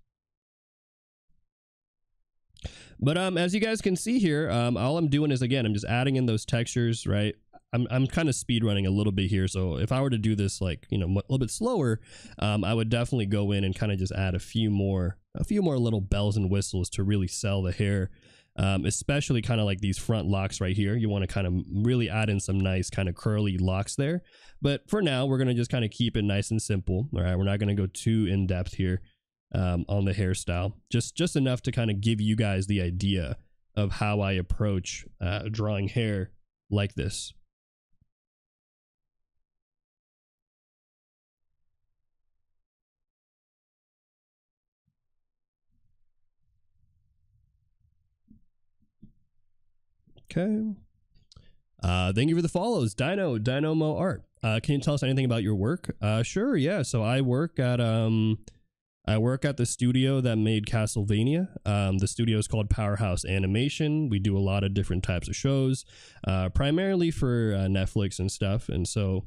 But um as you guys can see here um all i'm doing is again i'm just adding in those textures right? I'm, I'm kind of speed running a little bit here. So if i were to do this like you know a little bit slower um i would definitely go in and kind of just add a few more a few more little bells and whistles to really sell the hair um, especially kind of like these front locks right here. You want to kind of really add in some nice kind of curly locks there. But for now, we're going to just kind of keep it nice and simple. All right, we're not going to go too in depth here um, on the hairstyle. Just just enough to kind of give you guys the idea of how I approach uh, drawing hair like this. Okay. Uh, thank you for the follows, Dino Dynamo Art. Uh, can you tell us anything about your work? Uh, sure, yeah. So I work at um, I work at the studio that made Castlevania. Um, the studio is called Powerhouse Animation. We do a lot of different types of shows, uh, primarily for uh, Netflix and stuff. And so,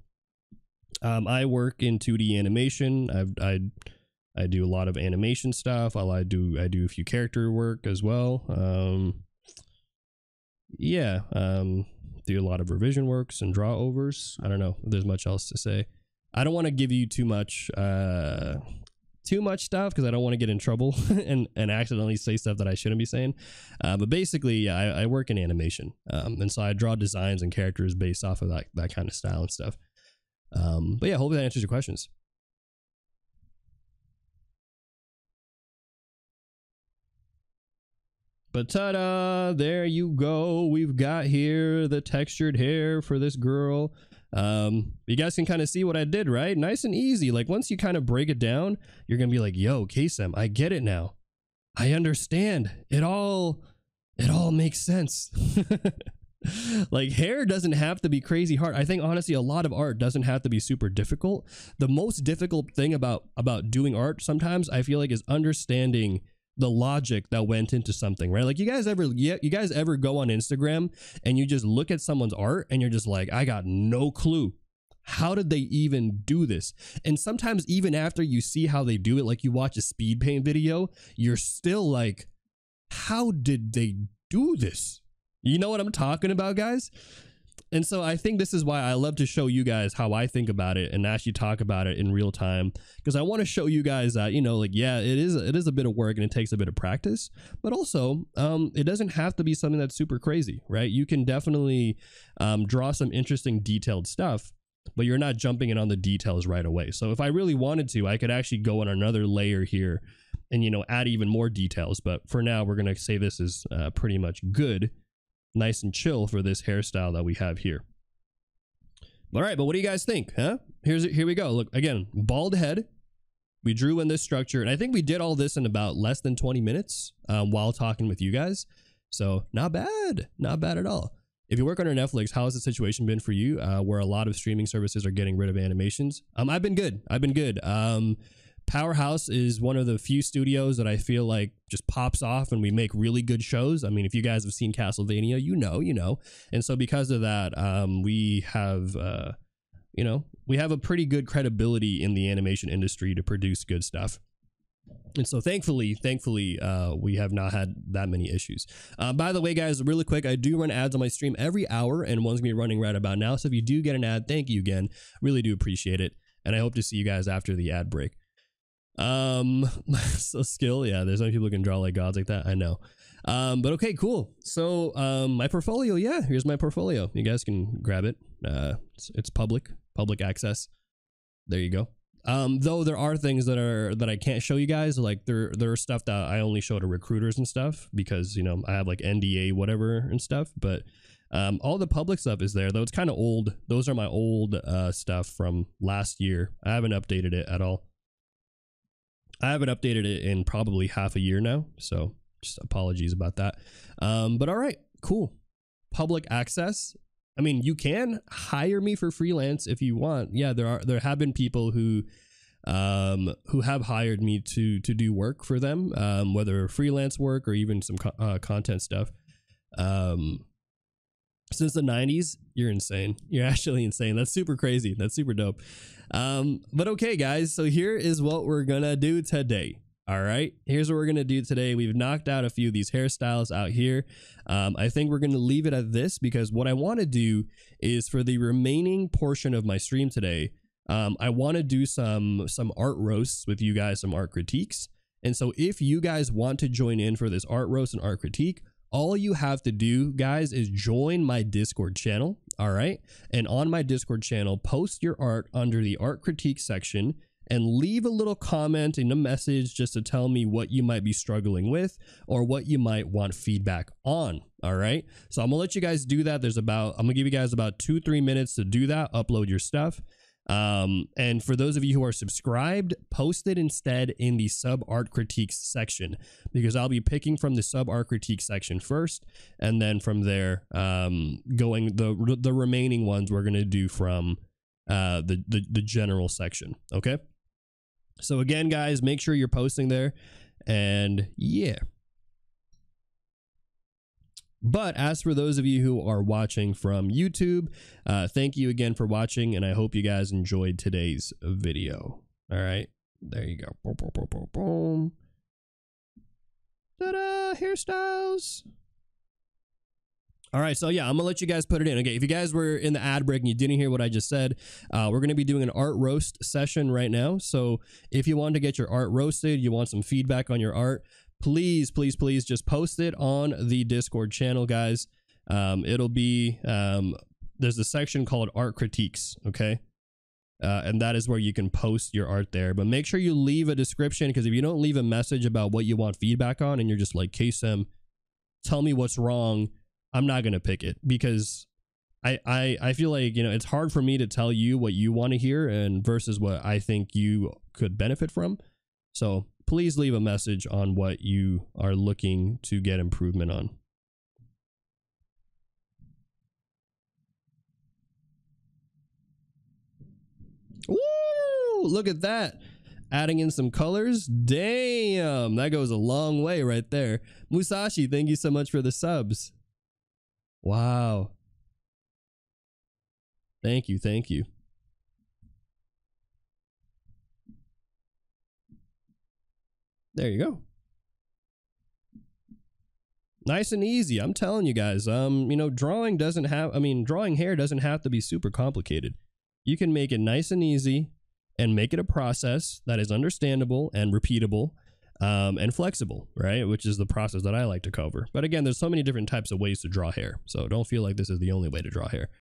um, I work in 2D animation. I've, I I do a lot of animation stuff. I, I do I do a few character work as well. Um, yeah, um, do a lot of revision works and draw overs. I don't know there's much else to say. I don't want to give you too much uh, too much stuff because I don't want to get in trouble and, and accidentally say stuff that I shouldn't be saying. Uh, but basically, yeah, I, I, work in animation, um, and so I draw designs and characters based off of that that kind of style and stuff. Um, but yeah, hopefully that answers your questions. But ta-da, there you go. We've got here the textured hair for this girl. Um, you guys can kind of see what I did, right? Nice and easy. Like once you kind of break it down, you're gonna be like, yo, Kaycem, I get it now. I understand. It all it all makes sense. like hair doesn't have to be crazy hard. I think honestly a lot of art doesn't have to be super difficult. The most difficult thing about about doing art sometimes I feel like is understanding the logic that went into something, right? Like you guys ever you guys ever go on Instagram and you just look at someone's art and you're just like, I got no clue. How did they even do this? And sometimes even after you see how they do it, like you watch a speed paint video, you're still like, how did they do this? You know what I'm talking about, guys? And so I think this is why I love to show you guys how I think about it and actually talk about it in real time. Because I want to show you guys that you know like yeah it is it is a bit of work and it takes a bit of practice but also um, it doesn't have to be something that's super crazy right? You can definitely um, draw some interesting detailed stuff but you're not jumping in on the details right away. So if I really wanted to I could actually go on another layer here and you know add even more details but for now we're gonna say this is uh, pretty much good nice and chill for this hairstyle that we have here. All right, but what do you guys think? Huh? Here's here we go. Look again, bald head. We drew in this structure, and I think we did all this in about less than 20 minutes um, while talking with you guys. So not bad, not bad at all. If you work under Netflix, how has the situation been for you? Uh, where a lot of streaming services are getting rid of animations. Um, I've been good. I've been good. Um, Powerhouse is one of the few studios that I feel like just pops off and we make really good shows. I mean, if you guys have seen Castlevania, you know, you know. And so because of that, um, we have, uh, you know, we have a pretty good credibility in the animation industry to produce good stuff. And so thankfully, thankfully, uh, we have not had that many issues. Uh, by the way, guys, really quick, I do run ads on my stream every hour, and one's gonna be running right about now. So if you do get an ad, thank you again. Really do appreciate it. And I hope to see you guys after the ad break. Um, so skill, yeah. There's some people who can draw like gods like that. I know. Um, but okay, cool. So, um, my portfolio, yeah. Here's my portfolio. You guys can grab it. Uh, it's, it's public, public access. There you go. Um, though there are things that are that I can't show you guys. Like there, there are stuff that I only show to recruiters and stuff because you know I have like NDA whatever and stuff. But um, all the public stuff is there though. It's kind of old. Those are my old uh stuff from last year. I haven't updated it at all. I haven't updated it in probably half a year now, so just apologies about that. Um, but all right, cool. Public access. I mean, you can hire me for freelance if you want. Yeah, there are there have been people who um, who have hired me to to do work for them, um, whether freelance work or even some co- uh, content stuff. Um, since the 90s, you're insane. You're actually insane. That's super crazy. That's super dope. Um, but okay, guys. So here is what we're gonna do today. All right, here's what we're gonna do today. We've knocked out a few of these hairstyles out here. Um, I think we're gonna leave it at this because what I want to do is for the remaining portion of my stream today, um, I want to do some some art roasts with you guys, some art critiques. And so if you guys want to join in for this art roast and art critique, all you have to do, guys, is join my Discord channel. All right. And on my Discord channel, post your art under the art critique section and leave a little comment and a message just to tell me what you might be struggling with or what you might want feedback on. All right. So I'm going to let you guys do that. There's about, I'm going to give you guys about two, three minutes to do that, upload your stuff. Um, and for those of you who are subscribed, post it instead in the sub art critiques section because I'll be picking from the sub art critique section first, and then from there, um, going the the remaining ones we're gonna do from uh the the, the general section. Okay. So again, guys, make sure you're posting there, and yeah. But as for those of you who are watching from YouTube, uh, thank you again for watching, and I hope you guys enjoyed today's video. All right, there you go. Boom, boom, boom, boom, boom. Ta-da! Hairstyles. All right, so yeah, I'm gonna let you guys put it in. Okay, if you guys were in the ad break and you didn't hear what I just said, uh, we're gonna be doing an art roast session right now. So if you want to get your art roasted, you want some feedback on your art, please, please, please just post it on the Discord channel, guys. Um, it'll be um, there's a section called art critiques, okay? Uh, and that is where you can post your art there. But make sure you leave a description because if you don't leave a message about what you want feedback on and you're just like, Kaycem, tell me what's wrong, I'm not gonna pick it because I, I I feel like you know it's hard for me to tell you what you want to hear and versus what I think you could benefit from. So please leave a message on what you are looking to get improvement on. Woo! look at that. Adding in some colors. Damn, that goes a long way right there. Musashi, thank you so much for the subs. Wow. Thank you, thank you. There you go. Nice and easy. I'm telling you guys. Um, you know, drawing doesn't have I mean, drawing hair doesn't have to be super complicated. You can make it nice and easy and make it a process that is understandable and repeatable um, and flexible, right? Which is the process that I like to cover. But again, there's so many different types of ways to draw hair. So don't feel like this is the only way to draw hair.